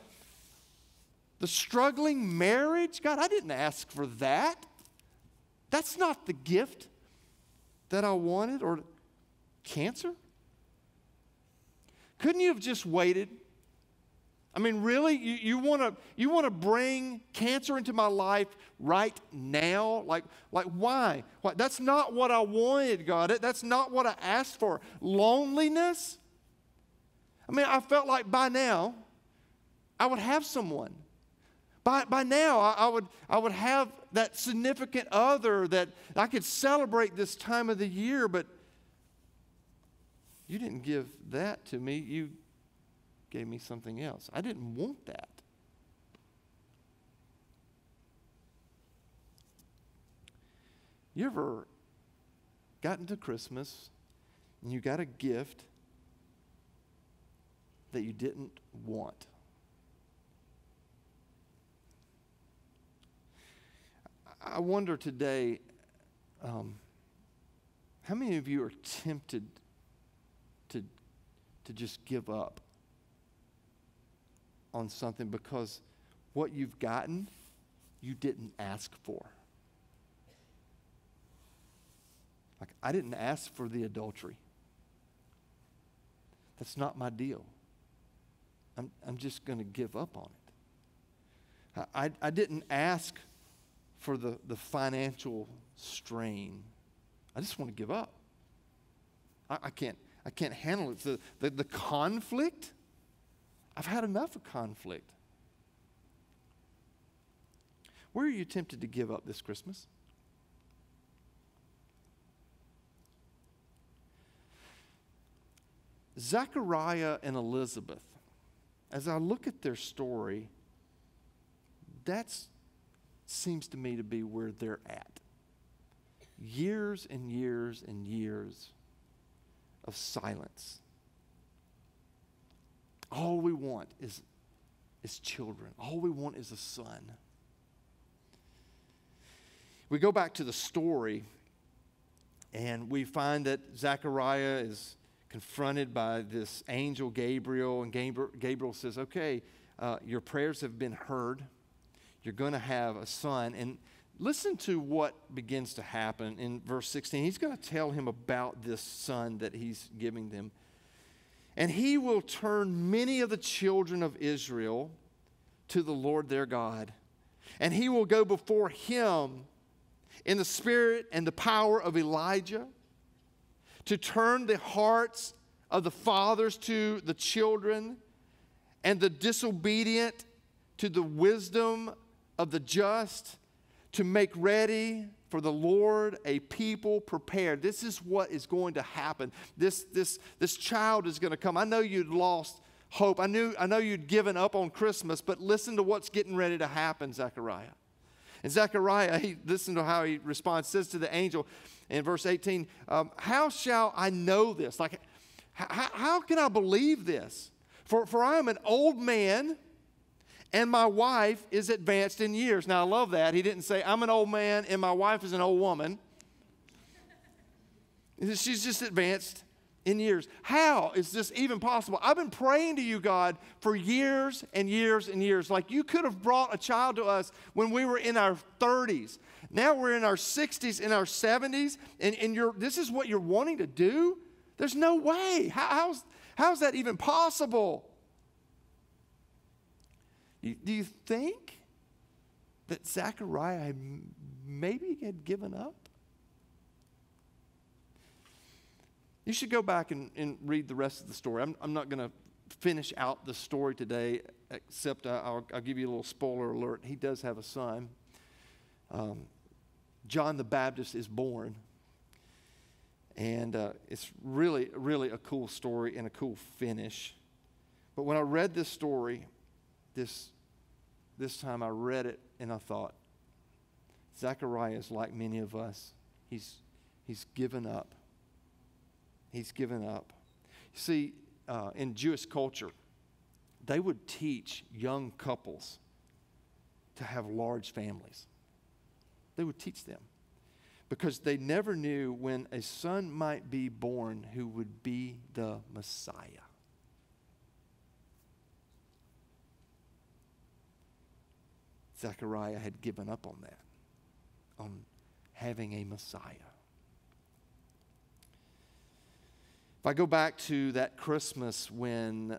the struggling marriage. God, I didn't ask for that. That's not the gift that I wanted. Or cancer? Couldn't you have just waited? I mean, really? You, you want to you wanna bring cancer into my life right now? Like, like why? why? That's not what I wanted, God. That's not what I asked for. Loneliness? I mean, I felt like by now I would have someone. By, by now, I, I, would, I would have that significant other that I could celebrate this time of the year, but you didn't give that to me. You gave me something else. I didn't want that. You ever gotten to Christmas and you got a gift that you didn't want? I wonder today um, how many of you are tempted to, to just give up on something because what you've gotten, you didn't ask for? Like, I didn't ask for the adultery. That's not my deal. I'm, I'm just going to give up on it. I, I, didn't ask for the, the financial strain. I just want to give up. I, I can't, I can't handle it. The, the, the conflict, I've had enough of conflict. Where are you tempted to give up this Christmas? Zechariah and Elizabeth, as I look at their story, that seems to me to be where they're at. Years and years and years of silence. All we want is, is children. All we want is a son. We go back to the story, and we find that Zechariah is confronted by this angel Gabriel, and Gabriel, says, Okay, uh, your prayers have been heard. You're going to have a son. And listen to what begins to happen in verse 16. He's going to tell him about this son that he's giving them. And he will turn many of the children of Israel to the Lord their God. And he will go before him in the spirit and the power of Elijah to turn the hearts of the fathers to the children and the disobedient to the wisdom of the just to make ready for the Lord a people prepared. This is what is going to happen. This, this, this child is going to come. I know you'd lost hope. I, knew, I know you'd given up on Christmas, but listen to what's getting ready to happen, Zechariah. And Zechariah, he listen to how he responds, says to the angel in verse 18, um, How shall I know this? Like, how, how can I believe this? For, for I am an old man and my wife is advanced in years. Now, I love that. He didn't say, I'm an old man and my wife is an old woman. She's just advanced in years. How is this even possible? I've been praying to you, God, for years and years and years. Like you could have brought a child to us when we were in our 30s. Now we're in our 60s, in our 70s, and, and you're, this is what you're wanting to do? There's no way. How, how's, how's that even possible? You, do you think that Zechariah maybe had given up? You should go back and, and read the rest of the story. I'm, I'm not going to finish out the story today, except I'll, I'll, give you a little spoiler alert. He does have a son. Um, John the Baptist is born. And uh, it's really, really a cool story and a cool finish. But when I read this story, this, this time I read it and I thought, Zechariah is like many of us. He's, he's given up. He's given up. See, uh, in Jewish culture, they would teach young couples to have large families. They would teach them because they never knew when a son might be born who would be the Messiah. Zechariah had given up on that, on having a Messiah. If I go back to that Christmas when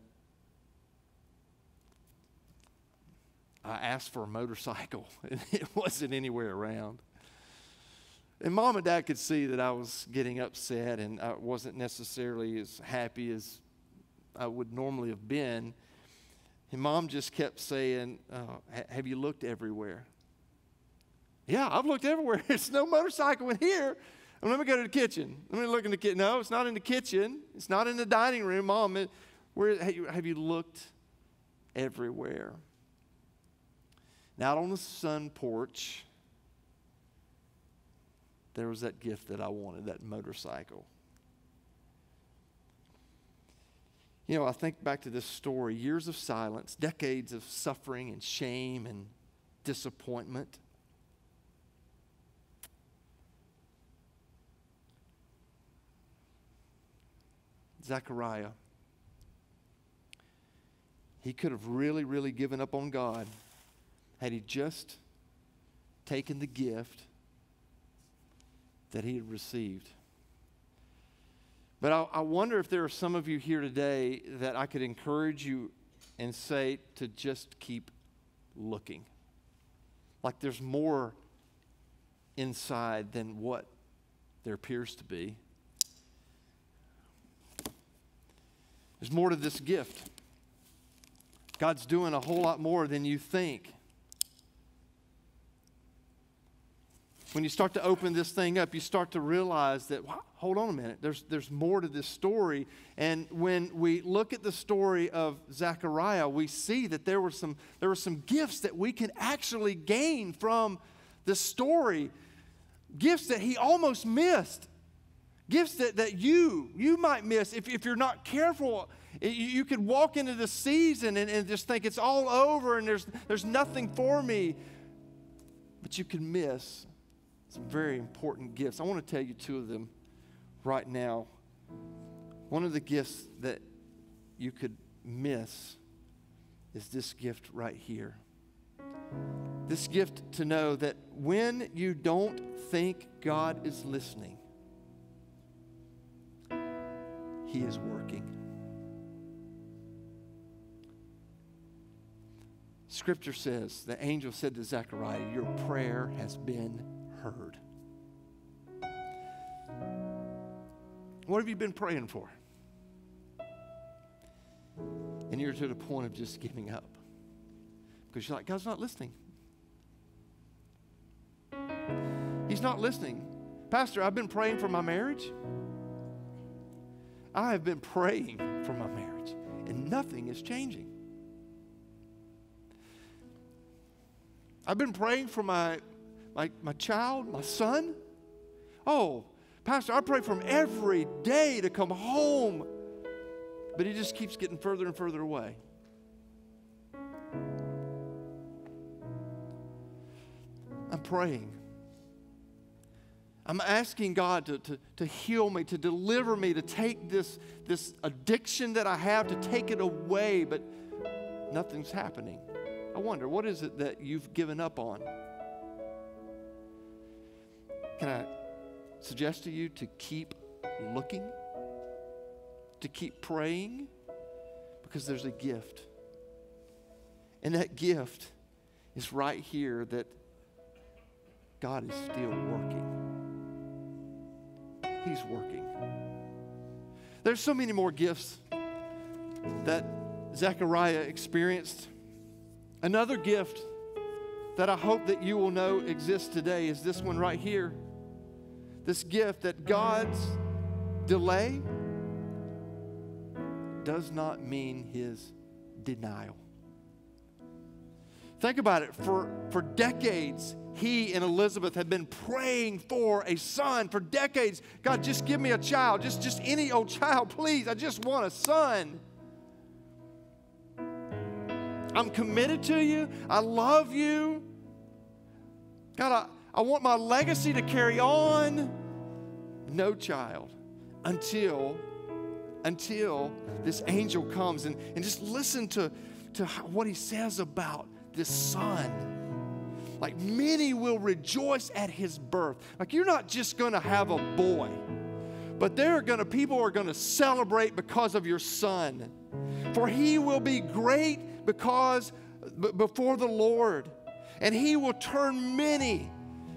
I asked for a motorcycle and it wasn't anywhere around. And mom and dad could see that I was getting upset and I wasn't necessarily as happy as I would normally have been. And mom just kept saying, oh, Have you looked everywhere? Yeah, I've looked everywhere. There's no motorcycle in here. Let me go to the kitchen. Let me look in the kitchen. No, it's not in the kitchen. It's not in the dining room. Mom, it, where have you looked everywhere? Now, on the sun porch, there was that gift that I wanted, that motorcycle. You know, I think back to this story years of silence, decades of suffering and shame and disappointment. Zechariah, he could have really, really given up on God had he just taken the gift that he had received. But I, I, wonder if there are some of you here today that I could encourage you and say to just keep looking. Like there's more inside than what there appears to be. There's more to this gift. God's doing a whole lot more than you think. when you start to open this thing up, you start to realize that, wow, hold on a minute, there's, there's more to this story. And when we look at the story of Zechariah, we see that there were some, there were some gifts that we can actually gain from the story, gifts that he almost missed. Gifts that, that you you might miss if, if you're not careful. You, you could walk into the season and, and just think it's all over and there's, there's nothing for me. But you can miss some very important gifts. I want to tell you two of them right now. One of the gifts that you could miss is this gift right here. This gift to know that when you don't think God is listening, He is working. Scripture says, the angel said to Zechariah, Your prayer has been heard. What have you been praying for? And you're to the point of just giving up because you're like, God's not listening. He's not listening. Pastor, I've been praying for my marriage. I have been praying for my marriage, and nothing is changing. I've been praying for my, my, my child, my son. Oh, Pastor, I pray for him every day to come home, but he just keeps getting further and further away. I'm praying. I'm asking God to, to, to heal me, to deliver me, to take this, this addiction that I have, to take it away, but nothing's happening. I wonder, what is it that you've given up on? Can I suggest to you to keep looking, to keep praying, because there's a gift. And that gift is right here that God is still working. He's working. There's so many more gifts that Zechariah experienced. Another gift that I hope that you will know exists today is this one right here. This gift that God's delay does not mean his denial. Think about it. For, for decades, he and Elizabeth had been praying for a son for decades. God, just give me a child. Just, just any old child, please. I just want a son. I'm committed to you. I love you. God, I, I want my legacy to carry on. No child until until this angel comes and, and just listen to, to what he says about this son. Like many will rejoice at his birth. Like you're not just gonna have a boy, but there are gonna people are gonna celebrate because of your son. For he will be great because before the Lord, and he will turn many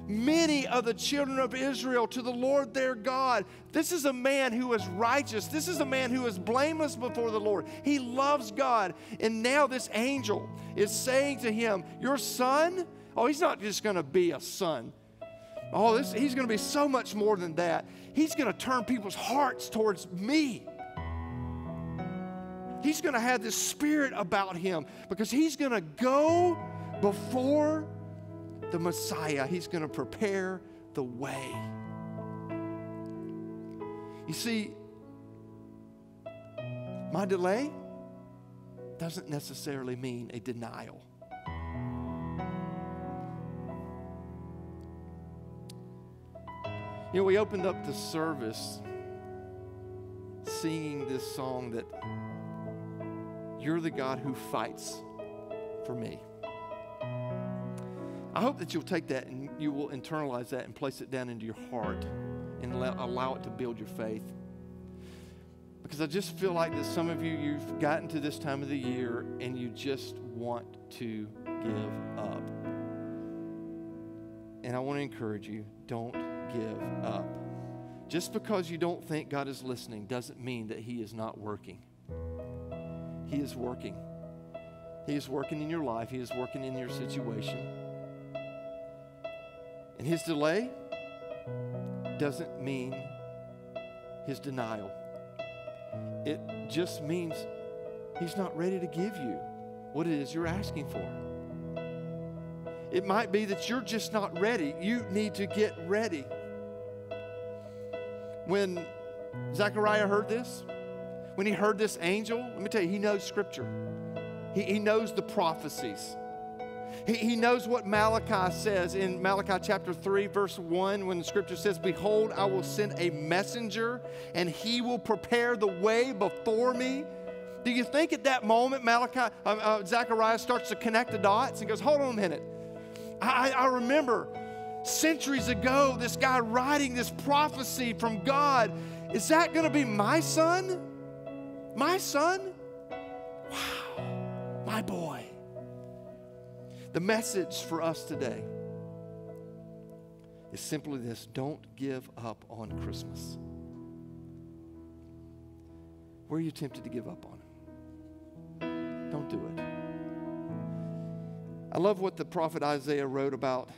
many of the children of Israel to the Lord their God. This is a man who is righteous. This is a man who is blameless before the Lord. He loves God. And now this angel is saying to him, Your son? Oh, he's not just going to be a son. Oh, this, he's going to be so much more than that. He's going to turn people's hearts towards me. He's going to have this spirit about him because he's going to go before the Messiah. He's going to prepare the way. You see, my delay doesn't necessarily mean a denial. You know, we opened up the service singing this song that you're the God who fights for me. I hope that you'll take that and you will internalize that and place it down into your heart and allow, it to build your faith. Because I just feel like that some of you, you've gotten to this time of the year and you just want to give up. And I want to encourage you don't give up. Just because you don't think God is listening doesn't mean that He is not working. He is working. He is working in your life, He is working in your situation. And his delay doesn't mean his denial, it just means he's not ready to give you what it is you're asking for. It might be that you're just not ready. You need to get ready. When Zechariah heard this, when he heard this angel, let me tell you, he knows scripture. He, he knows the prophecies. He, he knows what Malachi says in Malachi chapter 3, verse 1, when the scripture says, Behold, I will send a messenger, and he will prepare the way before me. Do you think at that moment Malachi, uh, uh, Zechariah starts to connect the dots and goes, Hold on a minute. I, I remember centuries ago this guy writing this prophecy from God. Is that going to be my son? My son? Wow, my boy. The message for us today is simply this don't give up on Christmas. Where are you tempted to give up on it? Don't do it. I love what the prophet Isaiah wrote about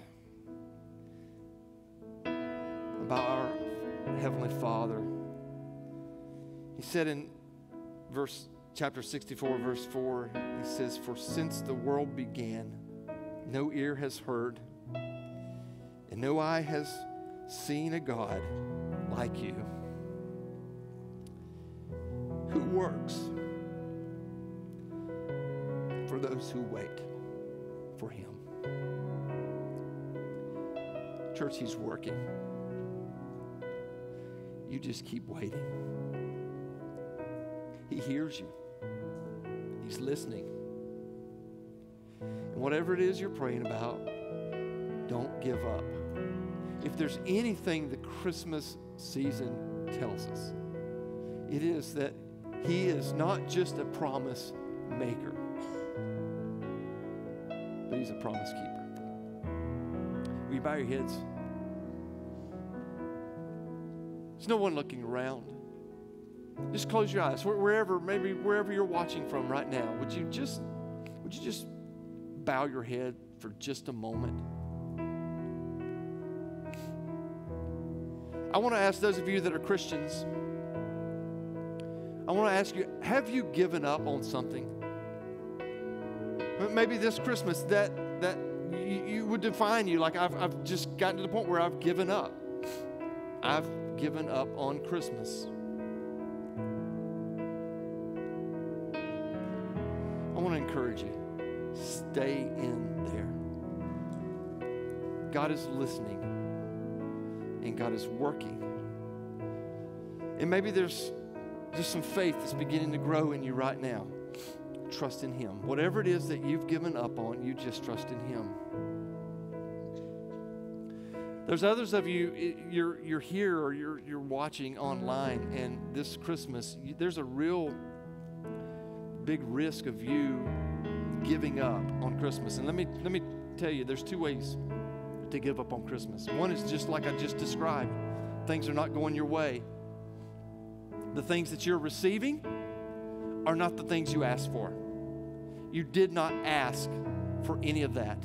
about our heavenly Father. He said in verse chapter 64 verse 4, he says, "For since the world began, no ear has heard, and no eye has seen a God like you, who works for those who wait for him." Church, he's working. You just keep waiting. He hears you. He's listening. And whatever it is you're praying about, don't give up. If there's anything the Christmas season tells us, it is that He is not just a promise maker, but He's a promise keeper. Will you bow your heads? There's no one looking around. Just close your eyes. Wherever, maybe wherever you're watching from right now, would you just would you just bow your head for just a moment? I want to ask those of you that are Christians, I want to ask you, have you given up on something? Maybe this Christmas that that you, would define you like I've, I've just gotten to the point where I've given up. I've given up on Christmas. I want to encourage you stay in there. God is listening and God is working. And maybe there's just some faith that's beginning to grow in you right now. Trust in Him. Whatever it is that you've given up on, you just trust in Him. There's others of you, you're, you're here or you're, you're watching online, and this Christmas, there's a real big risk of you giving up on Christmas. And let me, let me tell you, there's two ways to give up on Christmas. One is just like I just described things are not going your way. The things that you're receiving are not the things you asked for. You did not ask for any of that.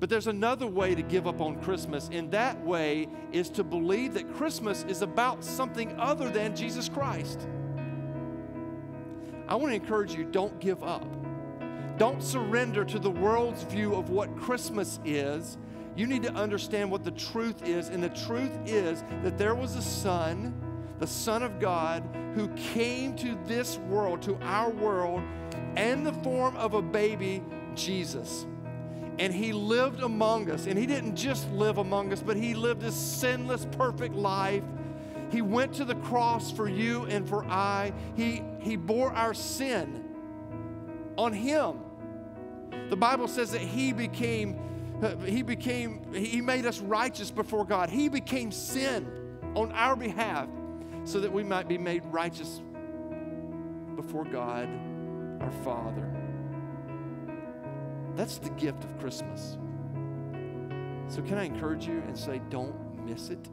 But there's another way to give up on Christmas, and that way is to believe that Christmas is about something other than Jesus Christ. I want to encourage you don't give up. Don't surrender to the world's view of what Christmas is. You need to understand what the truth is, and the truth is that there was a son, the Son of God, who came to this world, to our world, in the form of a baby, Jesus and he lived among us. And he didn't just live among us, but he lived a sinless, perfect life. He went to the cross for you and for I. He, he bore our sin on him. The Bible says that he became, he became, he made us righteous before God. He became sin on our behalf so that we might be made righteous before God, our Father. That's the gift of Christmas. So, can I encourage you and say, don't miss it?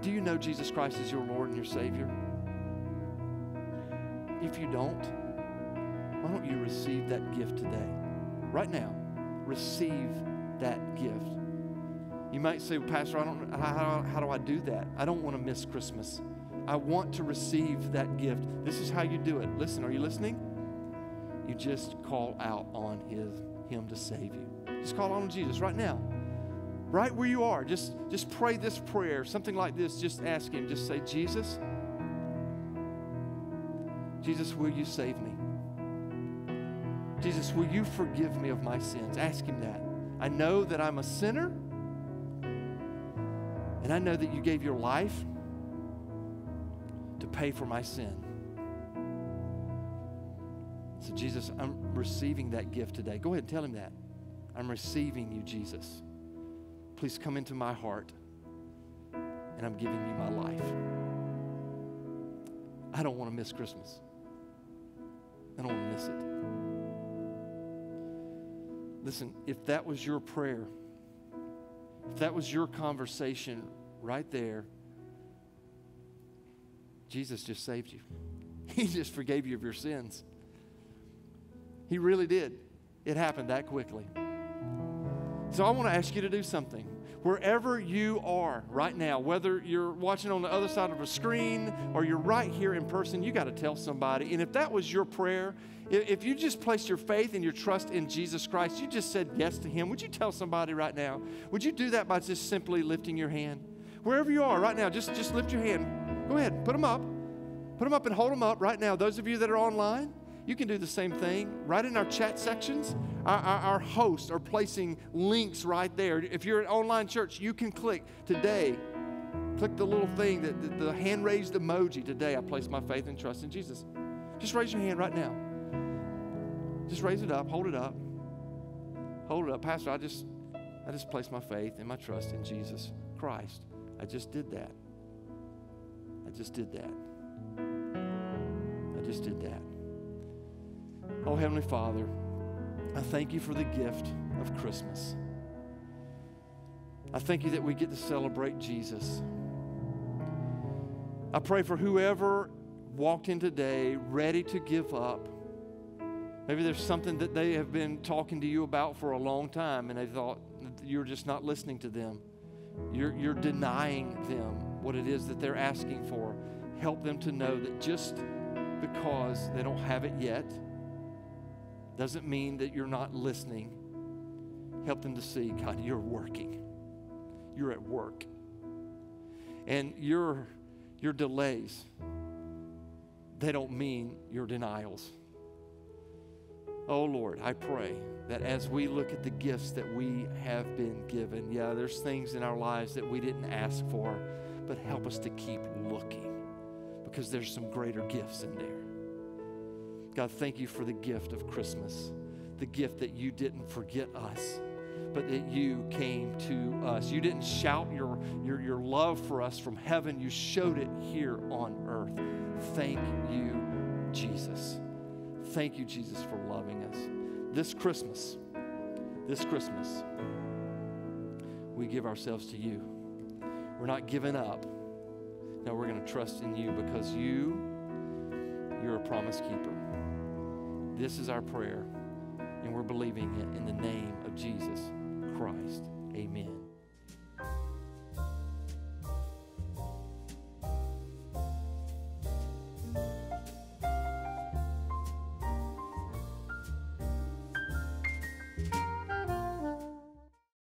Do you know Jesus Christ is your Lord and your Savior? If you don't, why don't you receive that gift today? Right now, receive that gift. You might say, Pastor, I don't, how, how, how do I do that? I don't want to miss Christmas. I want to receive that gift. This is how you do it. Listen, are you listening? You just call out on his, him to save you. Just call on Jesus right now. Right where you are. Just, just pray this prayer, something like this. Just ask him. Just say, Jesus, Jesus, will you save me? Jesus, will you forgive me of my sins? Ask him that. I know that I'm a sinner, and I know that you gave your life to pay for my sin. So, Jesus, I'm receiving that gift today. Go ahead and tell him that. I'm receiving you, Jesus. Please come into my heart, and I'm giving you my life. I don't want to miss Christmas. I don't want to miss it. Listen, if that was your prayer, if that was your conversation right there, Jesus just saved you. He just forgave you of your sins. He really did. It happened that quickly. So I want to ask you to do something. Wherever you are right now, whether you're watching on the other side of a screen or you're right here in person, you got to tell somebody. And if that was your prayer, if you just placed your faith and your trust in Jesus Christ, you just said yes to Him, would you tell somebody right now? Would you do that by just simply lifting your hand? Wherever you are right now, just, just lift your hand. Go ahead, put them up. Put them up and hold them up right now. Those of you that are online, you can do the same thing. Right in our chat sections, our, our, our hosts are placing links right there. If you're an online church, you can click today. Click the little thing, that the, the hand raised emoji. Today, I place my faith and trust in Jesus. Just raise your hand right now. Just raise it up. Hold it up. Hold it up, Pastor. I just, I just placed my faith and my trust in Jesus Christ. I just did that. I just did that. I just did that. Oh, Heavenly Father, I thank you for the gift of Christmas. I thank you that we get to celebrate Jesus. I pray for whoever walked in today ready to give up. Maybe there's something that they have been talking to you about for a long time and they thought you're just not listening to them. You're, you're denying them what it is that they're asking for. Help them to know that just because they don't have it yet doesn't mean that you're not listening. Help them to see, God, you're working. You're at work. And your, your delays, they don't mean your denials. Oh Lord, I pray that as we look at the gifts that we have been given, yeah, there's things in our lives that we didn't ask for, but help us to keep looking because there's some greater gifts in there. God, thank you for the gift of Christmas, the gift that you didn't forget us, but that you came to us. You didn't shout your, your, your love for us from heaven, you showed it here on earth. Thank you, Jesus. Thank you, Jesus, for loving us. This Christmas, this Christmas, we give ourselves to you. We're not giving up. Now we're going to trust in you because you, you're a promise keeper. This is our prayer, and we're believing it in the name of Jesus Christ. Amen.